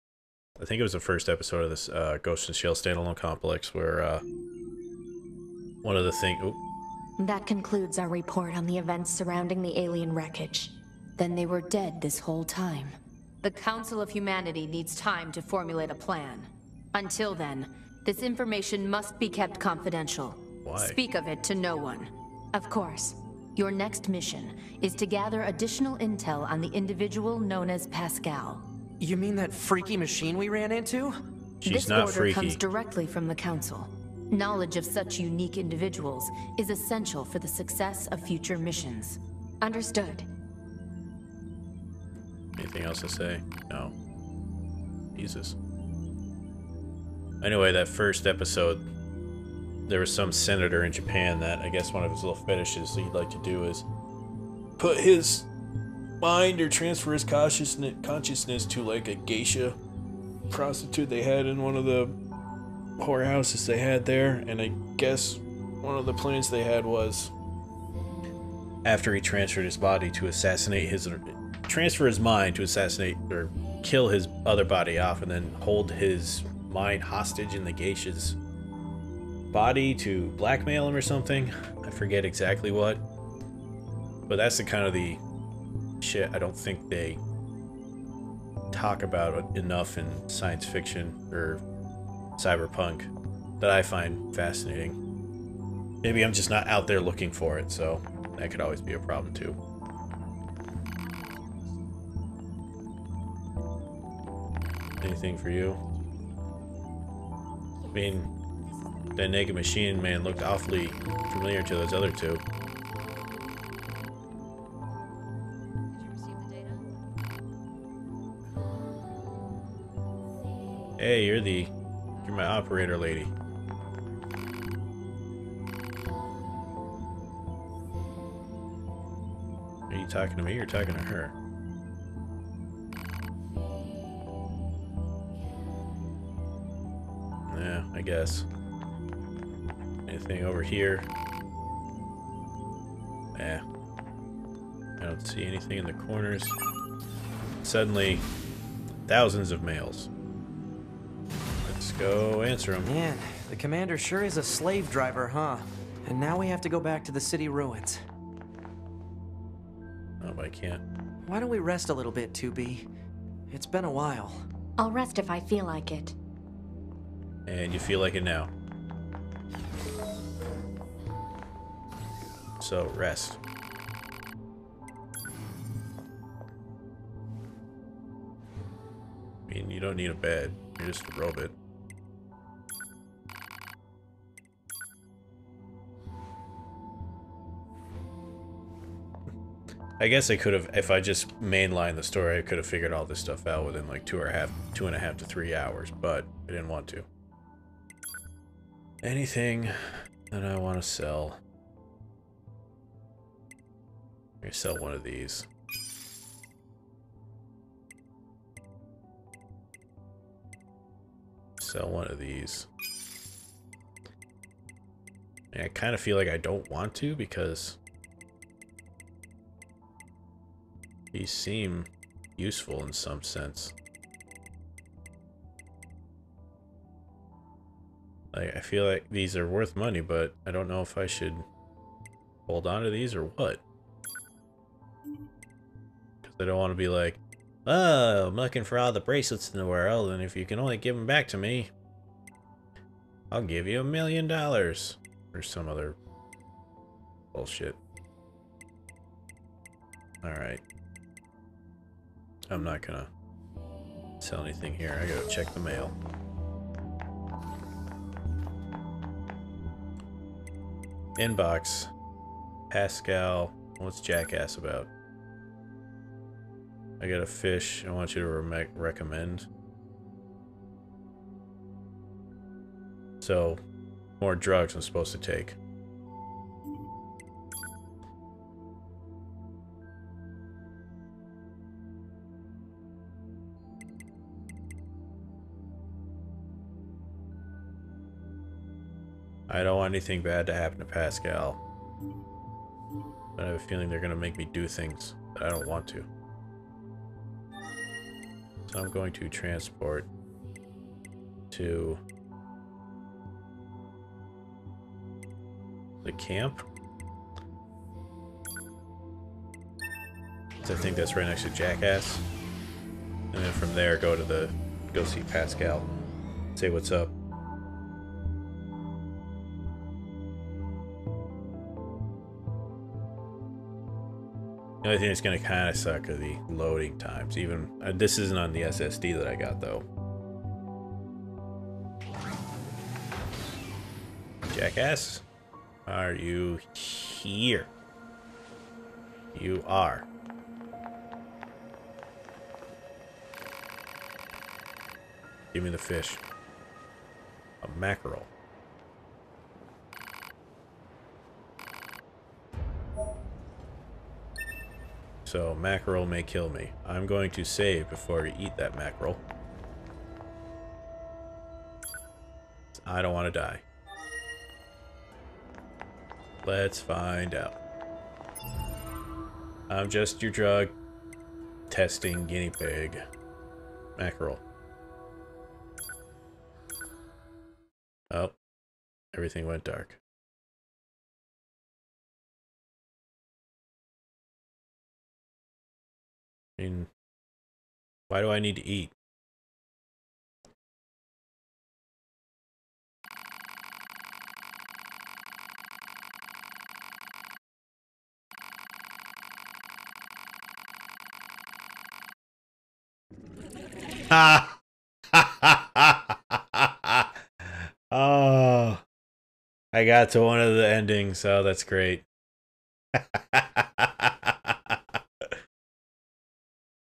I think it was the first episode of this uh, Ghost in Shell standalone complex where uh, one of the things. That concludes our report on the events surrounding the alien wreckage. Then they were dead this whole time. The Council of Humanity needs time to formulate a plan. Until then, this information must be kept confidential. Why? Speak of it to no one. Of course. Your next mission is to gather additional intel on the individual known as Pascal. You mean that freaky machine we ran into? She's this not order freaky. comes directly from the Council. Knowledge of such unique individuals is essential for the success of future missions. Understood. Anything else to say? No. Jesus. Anyway, that first episode, there was some senator in Japan that I guess one of his little fetishes that he'd like to do is put his mind or transfer his consciousness consciousness to like a geisha prostitute they had in one of the whorehouses they had there, and I guess one of the plans they had was after he transferred his body to assassinate his transfer his mind to assassinate or kill his other body off and then hold his mind hostage in the geisha's body to blackmail him or something. I forget exactly what. But that's the kind of the shit I don't think they talk about enough in science fiction or cyberpunk that I find fascinating. Maybe I'm just not out there looking for it, so that could always be a problem too. Anything for you? I mean, that naked machine man looked awfully familiar to those other two. Hey, you're the you're my operator lady. Are you talking to me or talking to her? I guess. Anything over here? Yeah. I don't see anything in the corners. Suddenly, thousands of males. Let's go answer them. Man, the commander sure is a slave driver, huh? And now we have to go back to the city ruins. Oh, I can't. Why don't we rest a little bit, 2B? It's been a while. I'll rest if I feel like it. And you feel like it now. So, rest. I mean, you don't need a bed. You're just a robot. I guess I could have, if I just mainlined the story, I could have figured all this stuff out within like two or a half, two and a half to three hours, but I didn't want to. Anything that I want to sell. I'm gonna sell one of these. Sell one of these. And I kind of feel like I don't want to because these seem useful in some sense. Like, I feel like these are worth money, but I don't know if I should hold on to these or what. Because I don't want to be like, oh, I'm looking for all the bracelets in the world, and if you can only give them back to me, I'll give you a million dollars. Or some other bullshit. Alright. I'm not gonna sell anything here. I gotta check the mail. Inbox. Pascal. What's Jackass about? I got a fish I want you to re recommend. So, more drugs I'm supposed to take. I don't want anything bad to happen to Pascal. But I have a feeling they're going to make me do things that I don't want to. So I'm going to transport to the camp. I think that's right next to Jackass. And then from there go to the go see Pascal. Say what's up. The only thing that's going to kind of suck are the loading times. Even uh, this isn't on the SSD that I got though. Jackass, are you here? You are. Give me the fish. A mackerel. So mackerel may kill me. I'm going to save before I eat that mackerel. I don't want to die. Let's find out. I'm just your drug testing guinea pig. Mackerel. Oh, everything went dark. I mean, why do I need to eat? Ah! oh, I got to one of the endings, so that's great.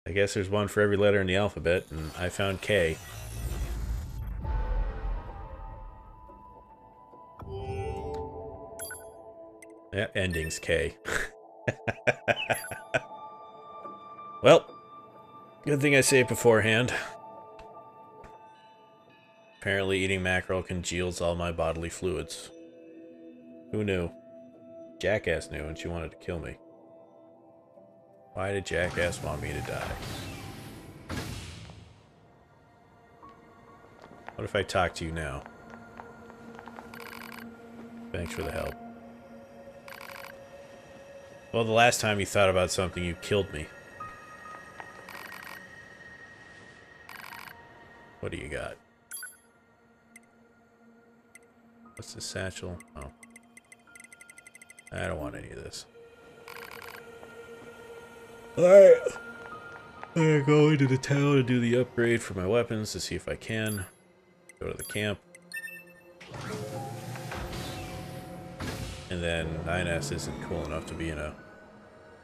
I guess there's one for every letter in the alphabet, and I found K. Yeah, endings K. well, good thing I saved beforehand. Apparently eating mackerel congeals all my bodily fluids. Who knew? Jackass knew and she wanted to kill me. Why did Jackass want me to die? What if I talk to you now? Thanks for the help. Well, the last time you thought about something, you killed me. What do you got? What's the satchel? Oh. I don't want any of this. Alright. I'm gonna go into the town and do the upgrade for my weapons to see if I can. Go to the camp. And then 9S isn't cool enough to be in a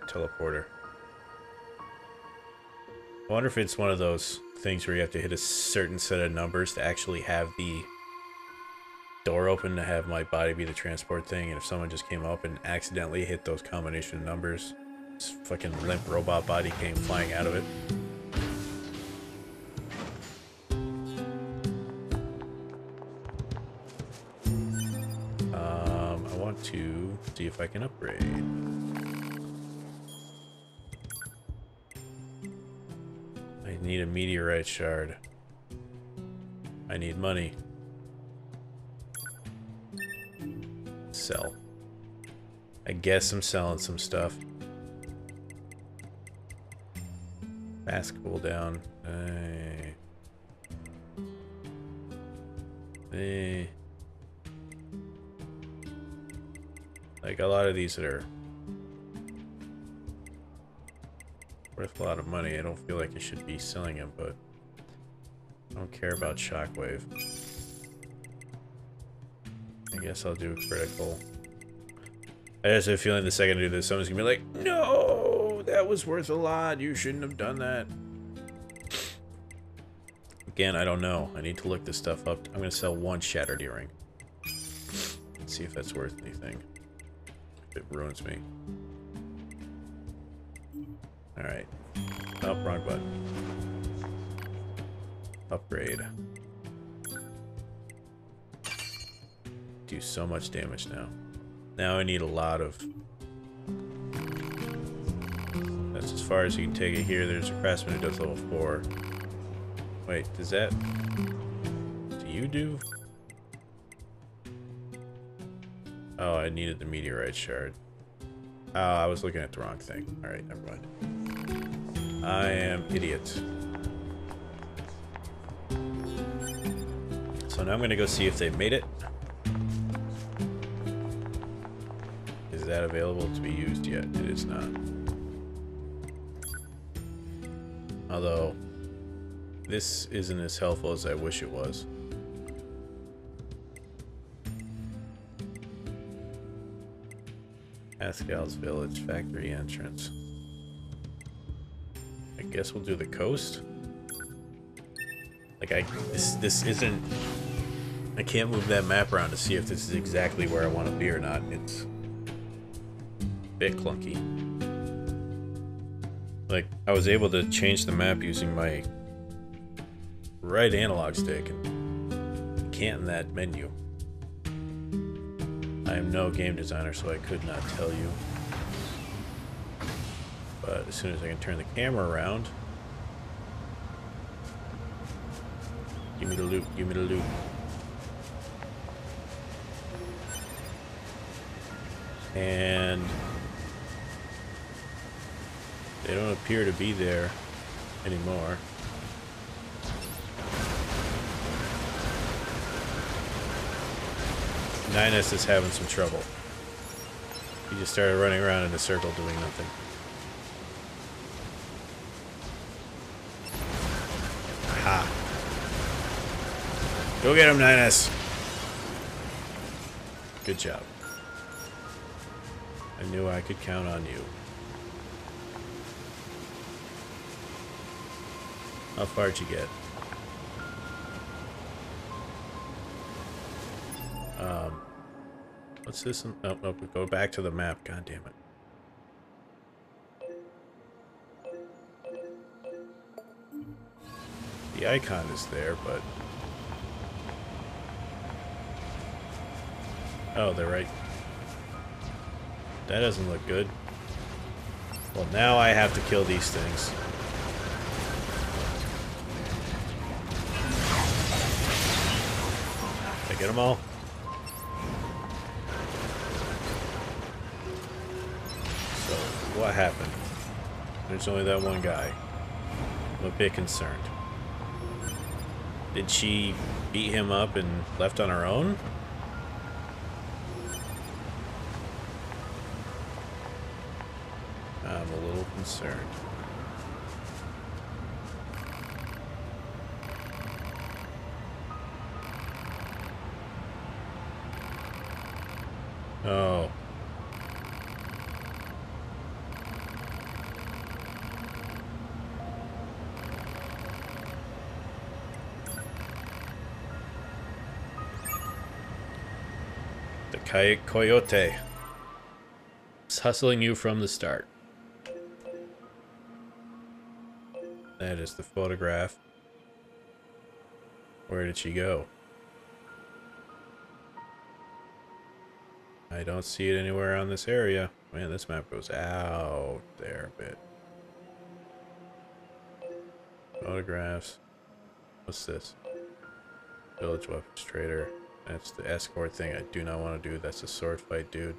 teleporter. I wonder if it's one of those things where you have to hit a certain set of numbers to actually have the door open to have my body be the transport thing, and if someone just came up and accidentally hit those combination numbers, this fucking limp robot body came flying out of it. Um, I want to see if I can upgrade. I need a meteorite shard. I need money. Sell. I guess I'm selling some stuff. Fast cooldown. Uh, eh. Like a lot of these that are worth a lot of money, I don't feel like I should be selling them, but I don't care about Shockwave. I guess I'll do a critical. I just have a feeling the second I do this, someone's gonna be like, No, was worth a lot. You shouldn't have done that. Again, I don't know. I need to look this stuff up. I'm gonna sell one shattered earring. Let's see if that's worth anything. If it ruins me. Alright. Oh, wrong button. Upgrade. do so much damage now. Now I need a lot of... far as you can take it here. There's a craftsman who does level 4. Wait, does that... Do you do... Oh, I needed the meteorite shard. Oh, I was looking at the wrong thing. Alright, never mind. I am idiot. So now I'm gonna go see if they've made it. Is that available to be used yet? It is not. Although, this isn't as helpful as I wish it was. Pascal's Village factory entrance. I guess we'll do the coast. Like I, this this isn't. I can't move that map around to see if this is exactly where I want to be or not. It's a bit clunky. Like I was able to change the map using my right analog stick, and can't in that menu. I am no game designer, so I could not tell you. But as soon as I can turn the camera around... Give me the loot, give me the loot. And... appear to be there anymore. Nines is having some trouble. He just started running around in a circle doing nothing. Aha. Go get him, Nines. Good job. I knew I could count on you. How far'd you get? Um, what's this? Oh, no, go back to the map. God damn it. The icon is there, but... Oh, they're right. That doesn't look good. Well, now I have to kill these things. Get them all? So, what happened? There's only that one guy. I'm a bit concerned. Did she beat him up and left on her own? I'm a little concerned. Coyote. It's hustling you from the start. That is the photograph. Where did she go? I don't see it anywhere on this area. Man, this map goes out there a bit. Photographs. What's this? Village weapons trader. That's the escort thing I do not want to do. That's a sword fight, dude.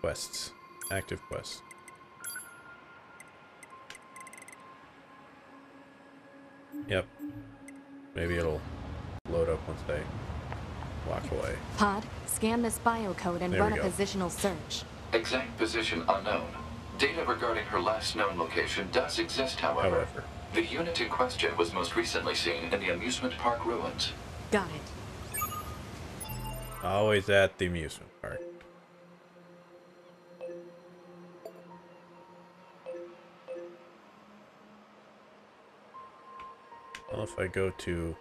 Quests. Active quests. Yep. Maybe it'll load up once I walk away. Pod, scan this biocode and There run a positional search. Exact position unknown. Data regarding her last known location does exist, however. However. The unit in question was most recently seen in the amusement park ruins. Got it. Always at the amusement park. Well, if I go to...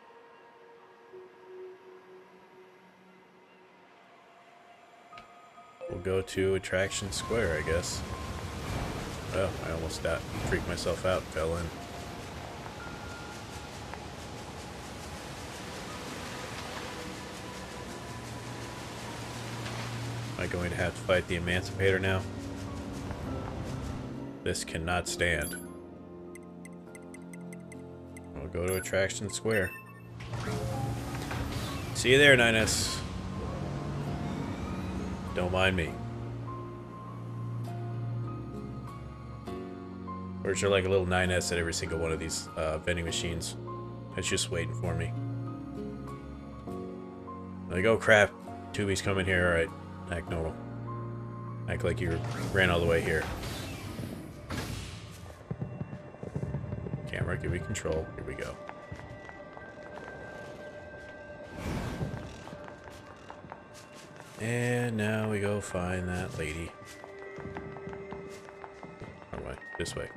We'll go to Attraction Square, I guess. Oh, I almost got freaked myself out, fell in. Am I going to have to fight the Emancipator now? This cannot stand. I'll go to Attraction Square. See you there, 9S. Don't mind me. Is there like a little 9S at every single one of these uh, vending machines? It's just waiting for me. Like, oh crap, 2B's coming here, alright. Act normal. Act like you ran all the way here. Camera, give me control. Here we go. And now we go find that lady. Wrong way. This way.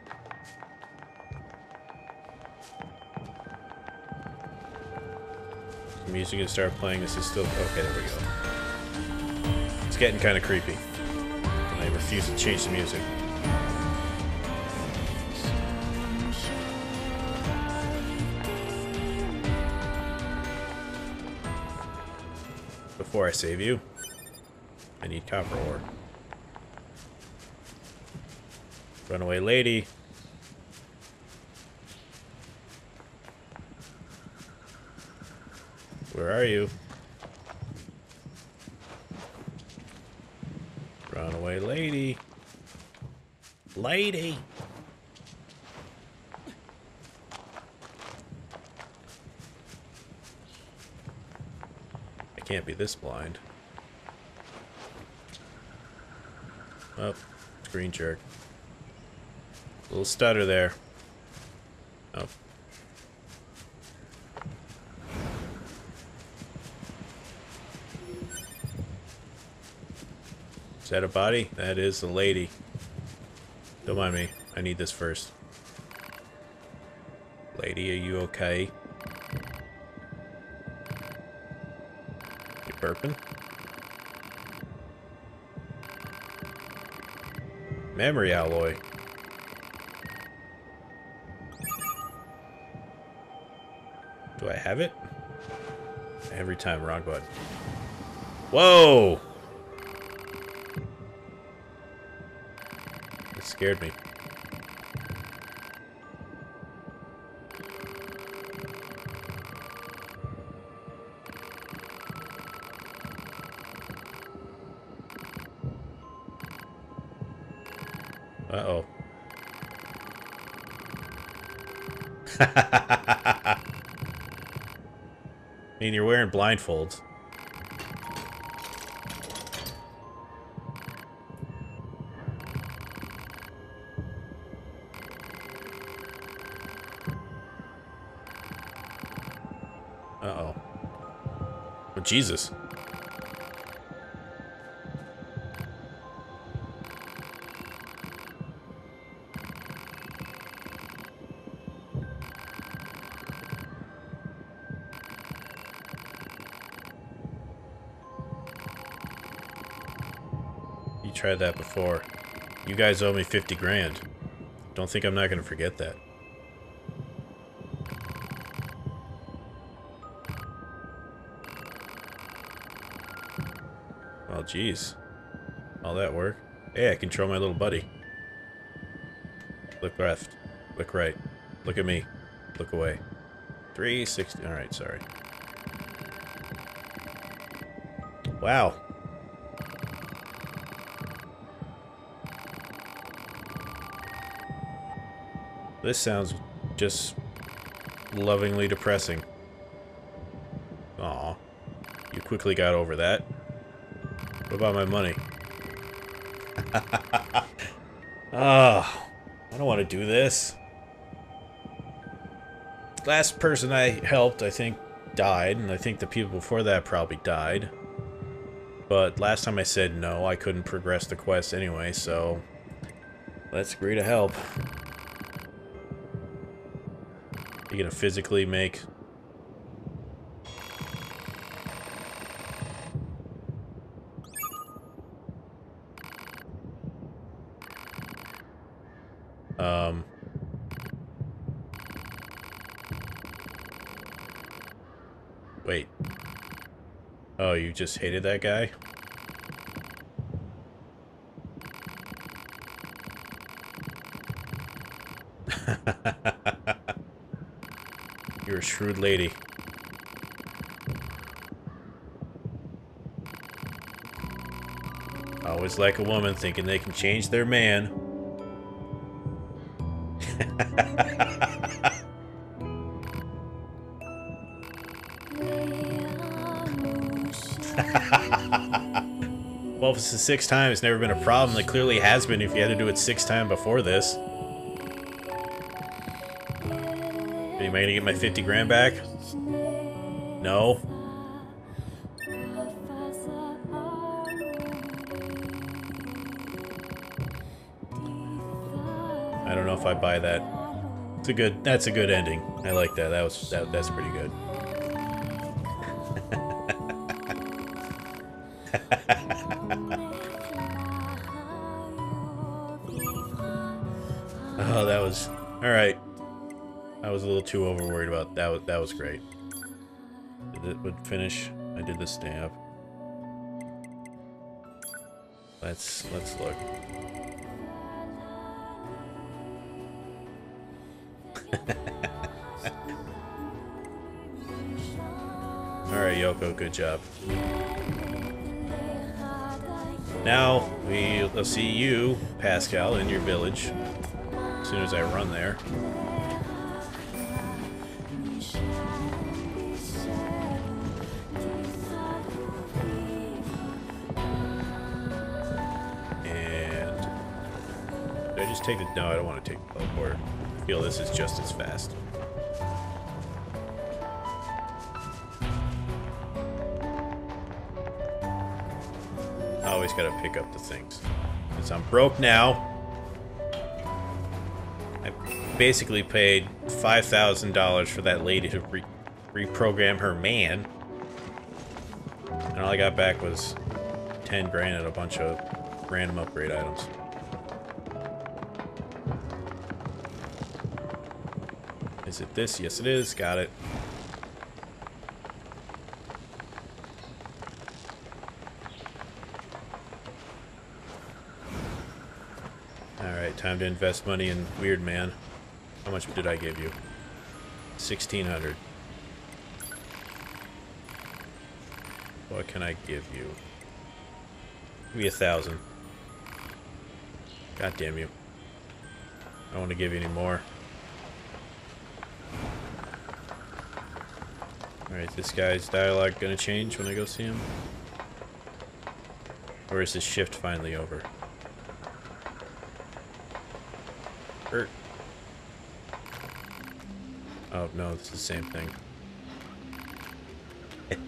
Music is start playing. This is still okay. There we go. Getting kind of creepy. And I refuse to change the music. Before I save you, I need copper ore. Runaway lady. Where are you? Runaway lady. Lady. I can't be this blind. Oh, screen jerk. Little stutter there. Oh. Is that a body? That is a lady. Don't mind me. I need this first. Lady, are you okay? You burping? Memory alloy. Do I have it? Every time, wrong button. Whoa! It scared me. I mean, you're wearing blindfolds. Uh-oh. Oh, Jesus. You tried that before. You guys owe me 50 grand. Don't think I'm not going to forget that. Well, jeez. All that work. Hey, I control my little buddy. Look left. Look right. Look at me. Look away. 360. Alright, sorry. Wow. This sounds just lovingly depressing. Aw. You quickly got over that. What about my money? Ah, I don't want to do this. Last person I helped, I think, died, and I think the people before that probably died. But last time I said no, I couldn't progress the quest anyway, so let's agree to help. You gonna physically make Um Wait. Oh, you just hated that guy? You're a shrewd lady. Always like a woman thinking they can change their man. well, if it's the sixth time, it's never been a problem. It clearly has been if you had to do it six times before this. Am I gonna get my 50 grand back? No. I don't know if I buy that. It's a good. That's a good ending. I like that. That was that. That's pretty good. Too over worried about that. Was, that was great. Did it would finish. I did the stamp. Let's let's look. Alright, Yoko, good job. Now, we'll see you, Pascal, in your village. As soon as I run there. Just take the... No, I don't want to take the teleport. I feel this is just as fast. I always gotta pick up the things. Because I'm broke now. I basically paid $5,000 for that lady to re reprogram her man. And all I got back was 10 grand and a bunch of random upgrade items. Is it this? Yes, it is. Got it. Alright, time to invest money in Weird Man. How much did I give you? 1600 What can I give you? Give me a thousand. God damn you. I don't want to give you any more. Alright, this guy's dialogue gonna change when I go see him? Or is his shift finally over? Hurt. Oh, no, it's the same thing.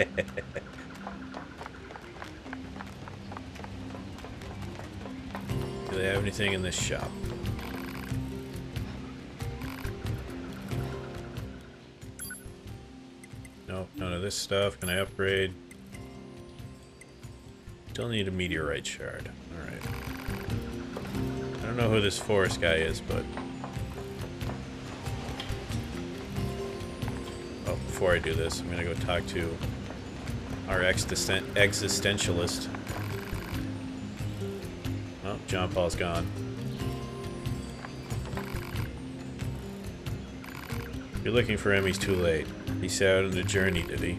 Do they have anything in this shop? This stuff. Can I upgrade? Still need a meteorite shard. Alright. I don't know who this forest guy is, but... Oh, before I do this, I'm gonna go talk to our existen existentialist. Oh, John Paul's gone. If you're looking for him, he's too late. He set out on the journey, did he?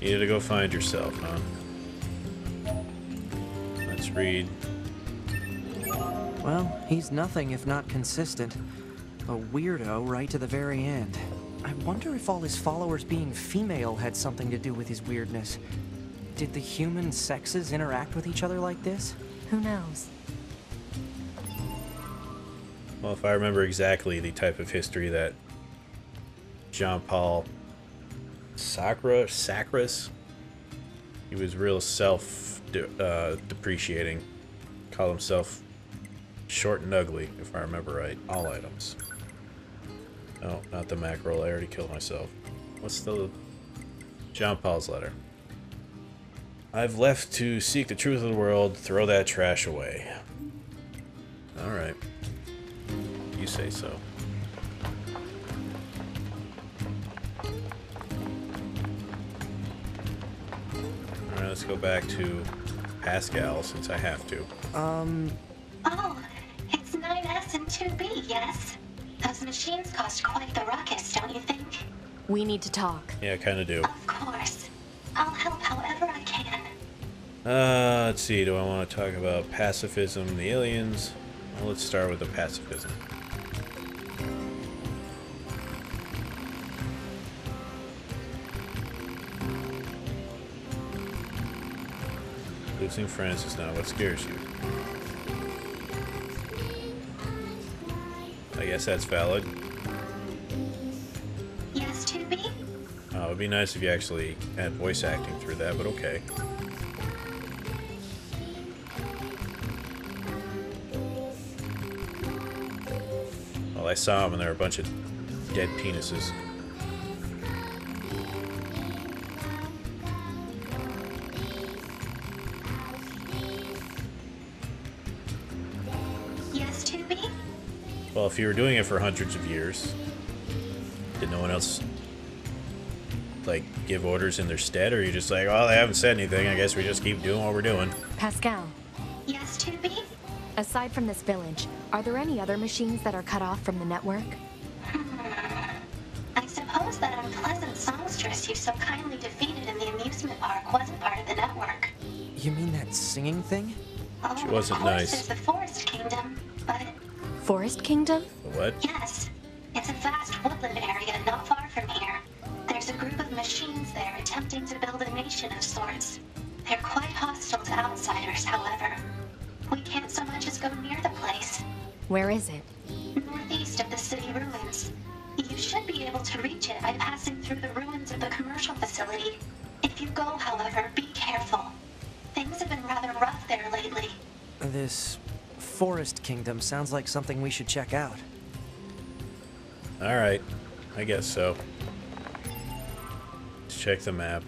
You need to go find yourself, huh? Let's read. Well, he's nothing if not consistent. A weirdo right to the very end. I wonder if all his followers being female had something to do with his weirdness. Did the human sexes interact with each other like this? Who knows? Well, if I remember exactly the type of history that Jean Paul Sacra Sacras, he was real self de uh, depreciating. Called himself short and ugly, if I remember right. All items. Oh, not the mackerel. I already killed myself. What's the John Paul's letter? I've left to seek the truth of the world. Throw that trash away. All right. You say so. Let's go back to Pascal since I have to. Um, Oh, it's 9S and 2B. yes? Those machines cost quite the ruckus, don't you think? We need to talk. Yeah, I kind of do. Of course. I'll help however I can. Uh, let's see. Do I want to talk about pacifism, the aliens? Well, let's start with the pacifism. Losing friends is not what scares you. I guess that's valid. Yes, 2B? Uh, it would be nice if you actually had voice acting through that, but okay. Well, I saw them and there were a bunch of dead penises. If you were doing it for hundreds of years, did no one else like give orders in their stead, or you just like, oh, they haven't said anything. I guess we just keep doing what we're doing. Pascal, Yes, 2B? aside from this village, are there any other machines that are cut off from the network? Hmm. I suppose that unpleasant songstress you so kindly defeated in the amusement park wasn't part of the network. You mean that singing thing? Oh, She wasn't of course nice. Forest Kingdom? What? yes, Kingdom sounds like something we should check out. All right, I guess so. Let's check the map.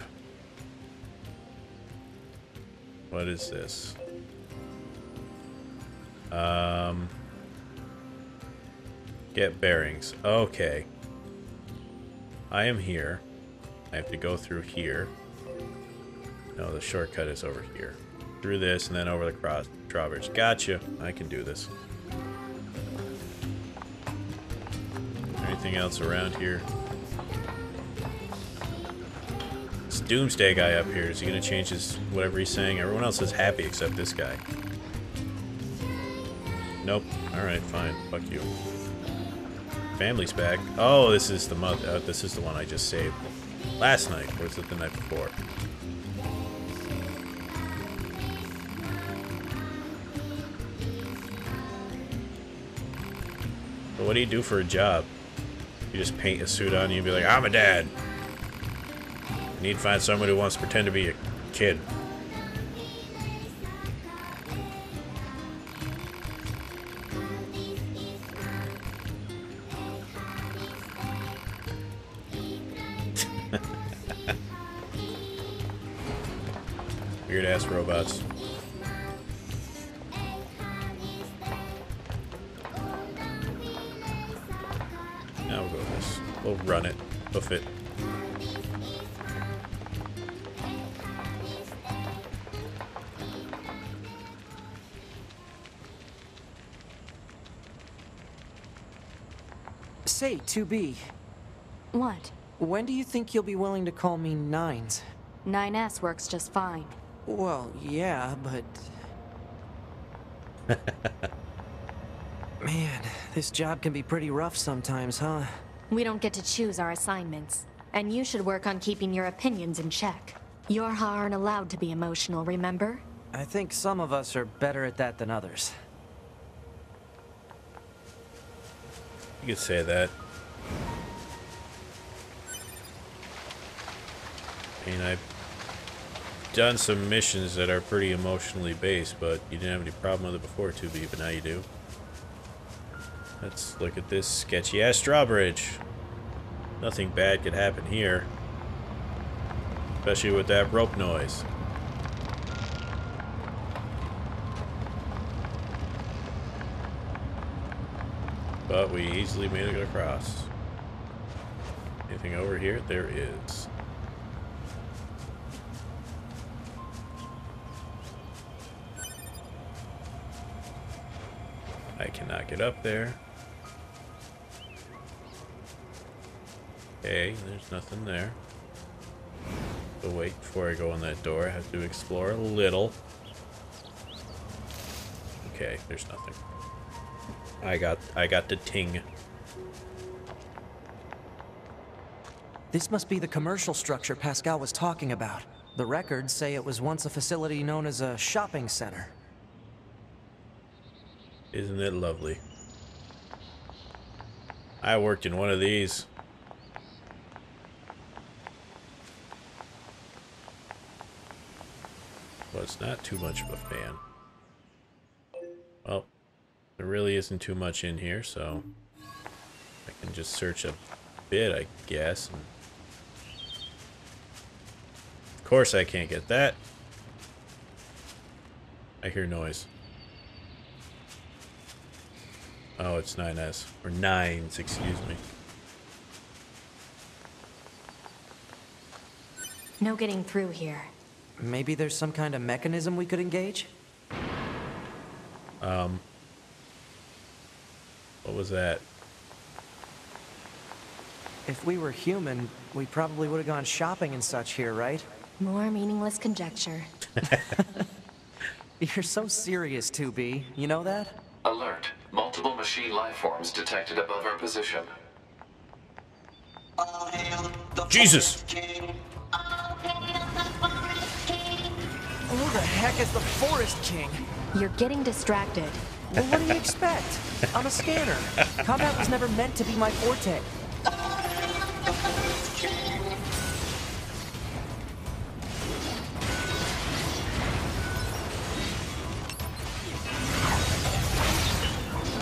What is this? Um, get bearings. Okay. I am here. I have to go through here. No, the shortcut is over here. Through this and then over the cross drawbridge. Gotcha. I can do this. Anything else around here? This Doomsday guy up here, is he gonna change his whatever he's saying? Everyone else is happy except this guy. Nope. Alright, fine. Fuck you. Family's back. Oh, this is the month. Uh, this is the one I just saved. Last night, or was it the night before? But what do you do for a job? You just paint a suit on you and be like, I'm a dad. You need to find someone who wants to pretend to be a kid. Say, 2B, What? when do you think you'll be willing to call me Nines? 9S works just fine. Well, yeah, but... Man, this job can be pretty rough sometimes, huh? We don't get to choose our assignments. And you should work on keeping your opinions in check. YoRHa aren't allowed to be emotional, remember? I think some of us are better at that than others. You could say that. I mean, I've done some missions that are pretty emotionally based, but you didn't have any problem with it before, 2B, but now you do. Let's look at this sketchy ass drawbridge. Nothing bad could happen here. Especially with that rope noise. But we easily made it across. Anything over here? There is. I cannot get up there. Okay, there's nothing there. But wait, before I go in that door, I have to explore a little. Okay, there's nothing. I got I got the ting. This must be the commercial structure Pascal was talking about. The records say it was once a facility known as a shopping center. Isn't it lovely? I worked in one of these. Was not too much of a fan. Well, there really isn't too much in here, so I can just search a bit, I guess. Of course I can't get that. I hear noise. Oh, it's 9S. Or 9s, excuse me. No getting through here. Maybe there's some kind of mechanism we could engage? Um. What was that? If we were human, we probably would have gone shopping and such here, right? More meaningless conjecture. You're so serious, 2B. You know that? Alert. Multiple machine life forms detected above our position. Jesus! Who the heck is the Forest King? You're getting distracted. Well, what do you expect? I'm a scanner. Combat was never meant to be my forte.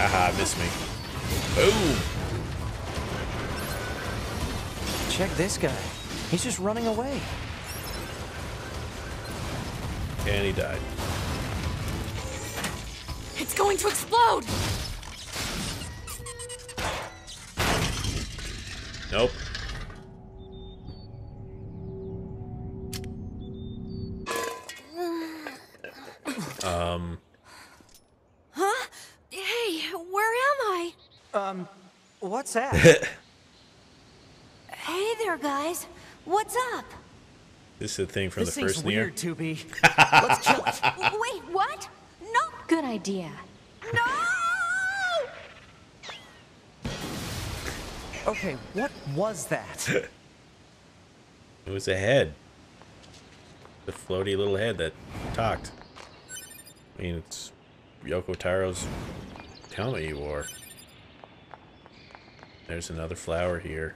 Haha, missed me. Boom! Check this guy. He's just running away. And he died. It's going to explode! What's that? Hey there, guys. What's up? this is the thing from this the seems first Nier. weird, 2B. Let's kill it. Wait, what? No, Good idea. no! Okay, what was that? It was a head. The floaty little head that talked. I mean, it's Yoko Taro's helmet he wore. There's another flower here.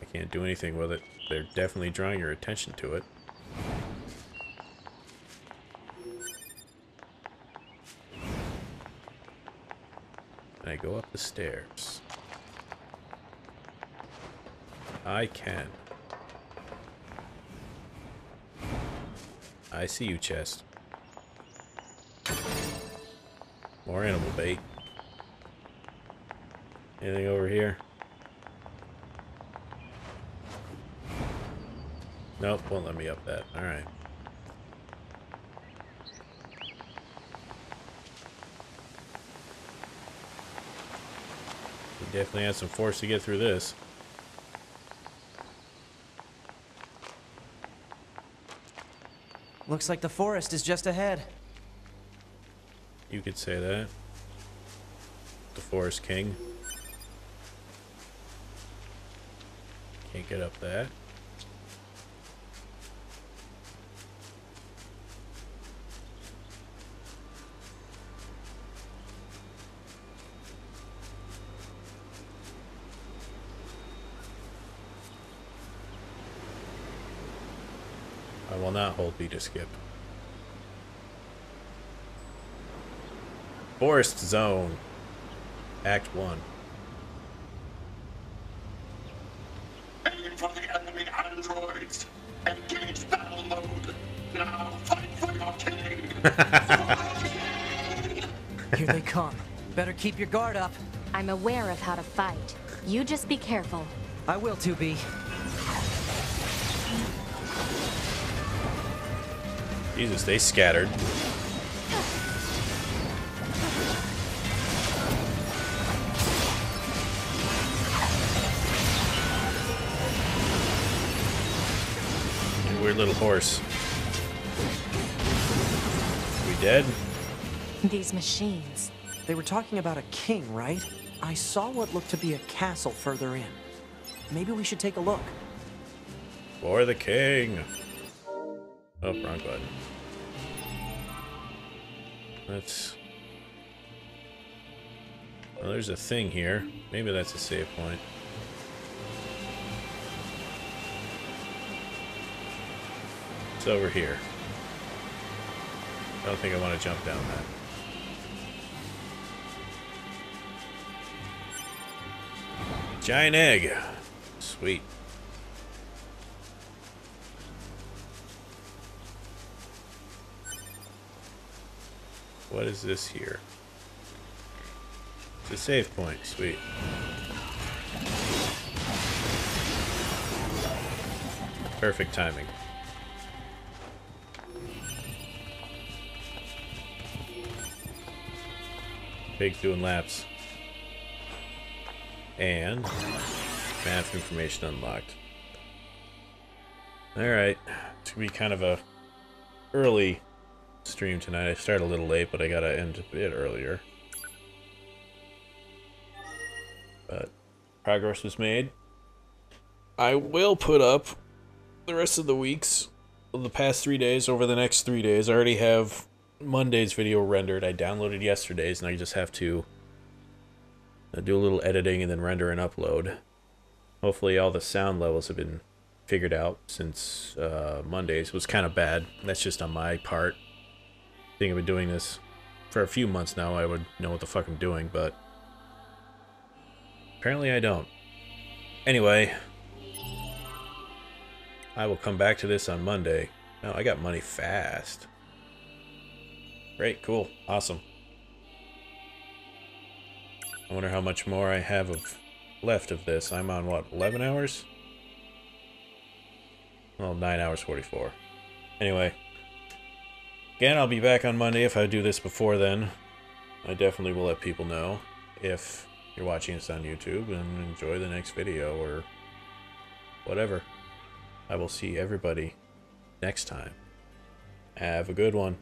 I can't do anything with it. They're definitely drawing your attention to it. And I go up the stairs. I can. I see you, chest. More animal bait. Anything over here? Nope, won't let me up that. Alright. We definitely had some force to get through this. Looks like the forest is just ahead. You could say that. The Forest King. Can't get up that. Will not hold B to skip. Forest Zone. Act 1. Aim for the enemy androids. Engage battle mode. Now fight for your king. Here they come. Better keep your guard up. I'm aware of how to fight. You just be careful. I will, 2B. Jesus, they scattered. weird little horse. We dead? These machines. They were talking about a king, right? I saw what looked to be a castle further in. Maybe we should take a look. For the king. Oh, wrong button. Let's... Well, there's a thing here. Maybe that's a save point. It's over here. I don't think I want to jump down that. Giant egg. Sweet. What is this here? It's a save point. Sweet. Perfect timing. Pig doing laps. And math information unlocked. Alright. It's gonna be kind of a early stream tonight. I started a little late, but I gotta end a bit earlier. But progress was made. I will put up the rest of the weeks the past three days over the next three days. I already have Monday's video rendered. I downloaded yesterday's, and I just have to uh, do a little editing and then render and upload. Hopefully all the sound levels have been figured out since uh, Monday's was kind of bad. That's just on my part. I've been doing this for a few months now. I would know what the fuck I'm doing, but apparently I don't. Anyway, I will come back to this on Monday. No, I got money fast. Great, cool, awesome. I wonder how much more I have of left of this. I'm on what, 11 hours? Well, 9 hours 44. Anyway. Again, I'll be back on Monday if I do this before then. I definitely will let people know if you're watching this on YouTube and enjoy the next video or whatever. I will see everybody next time. Have a good one.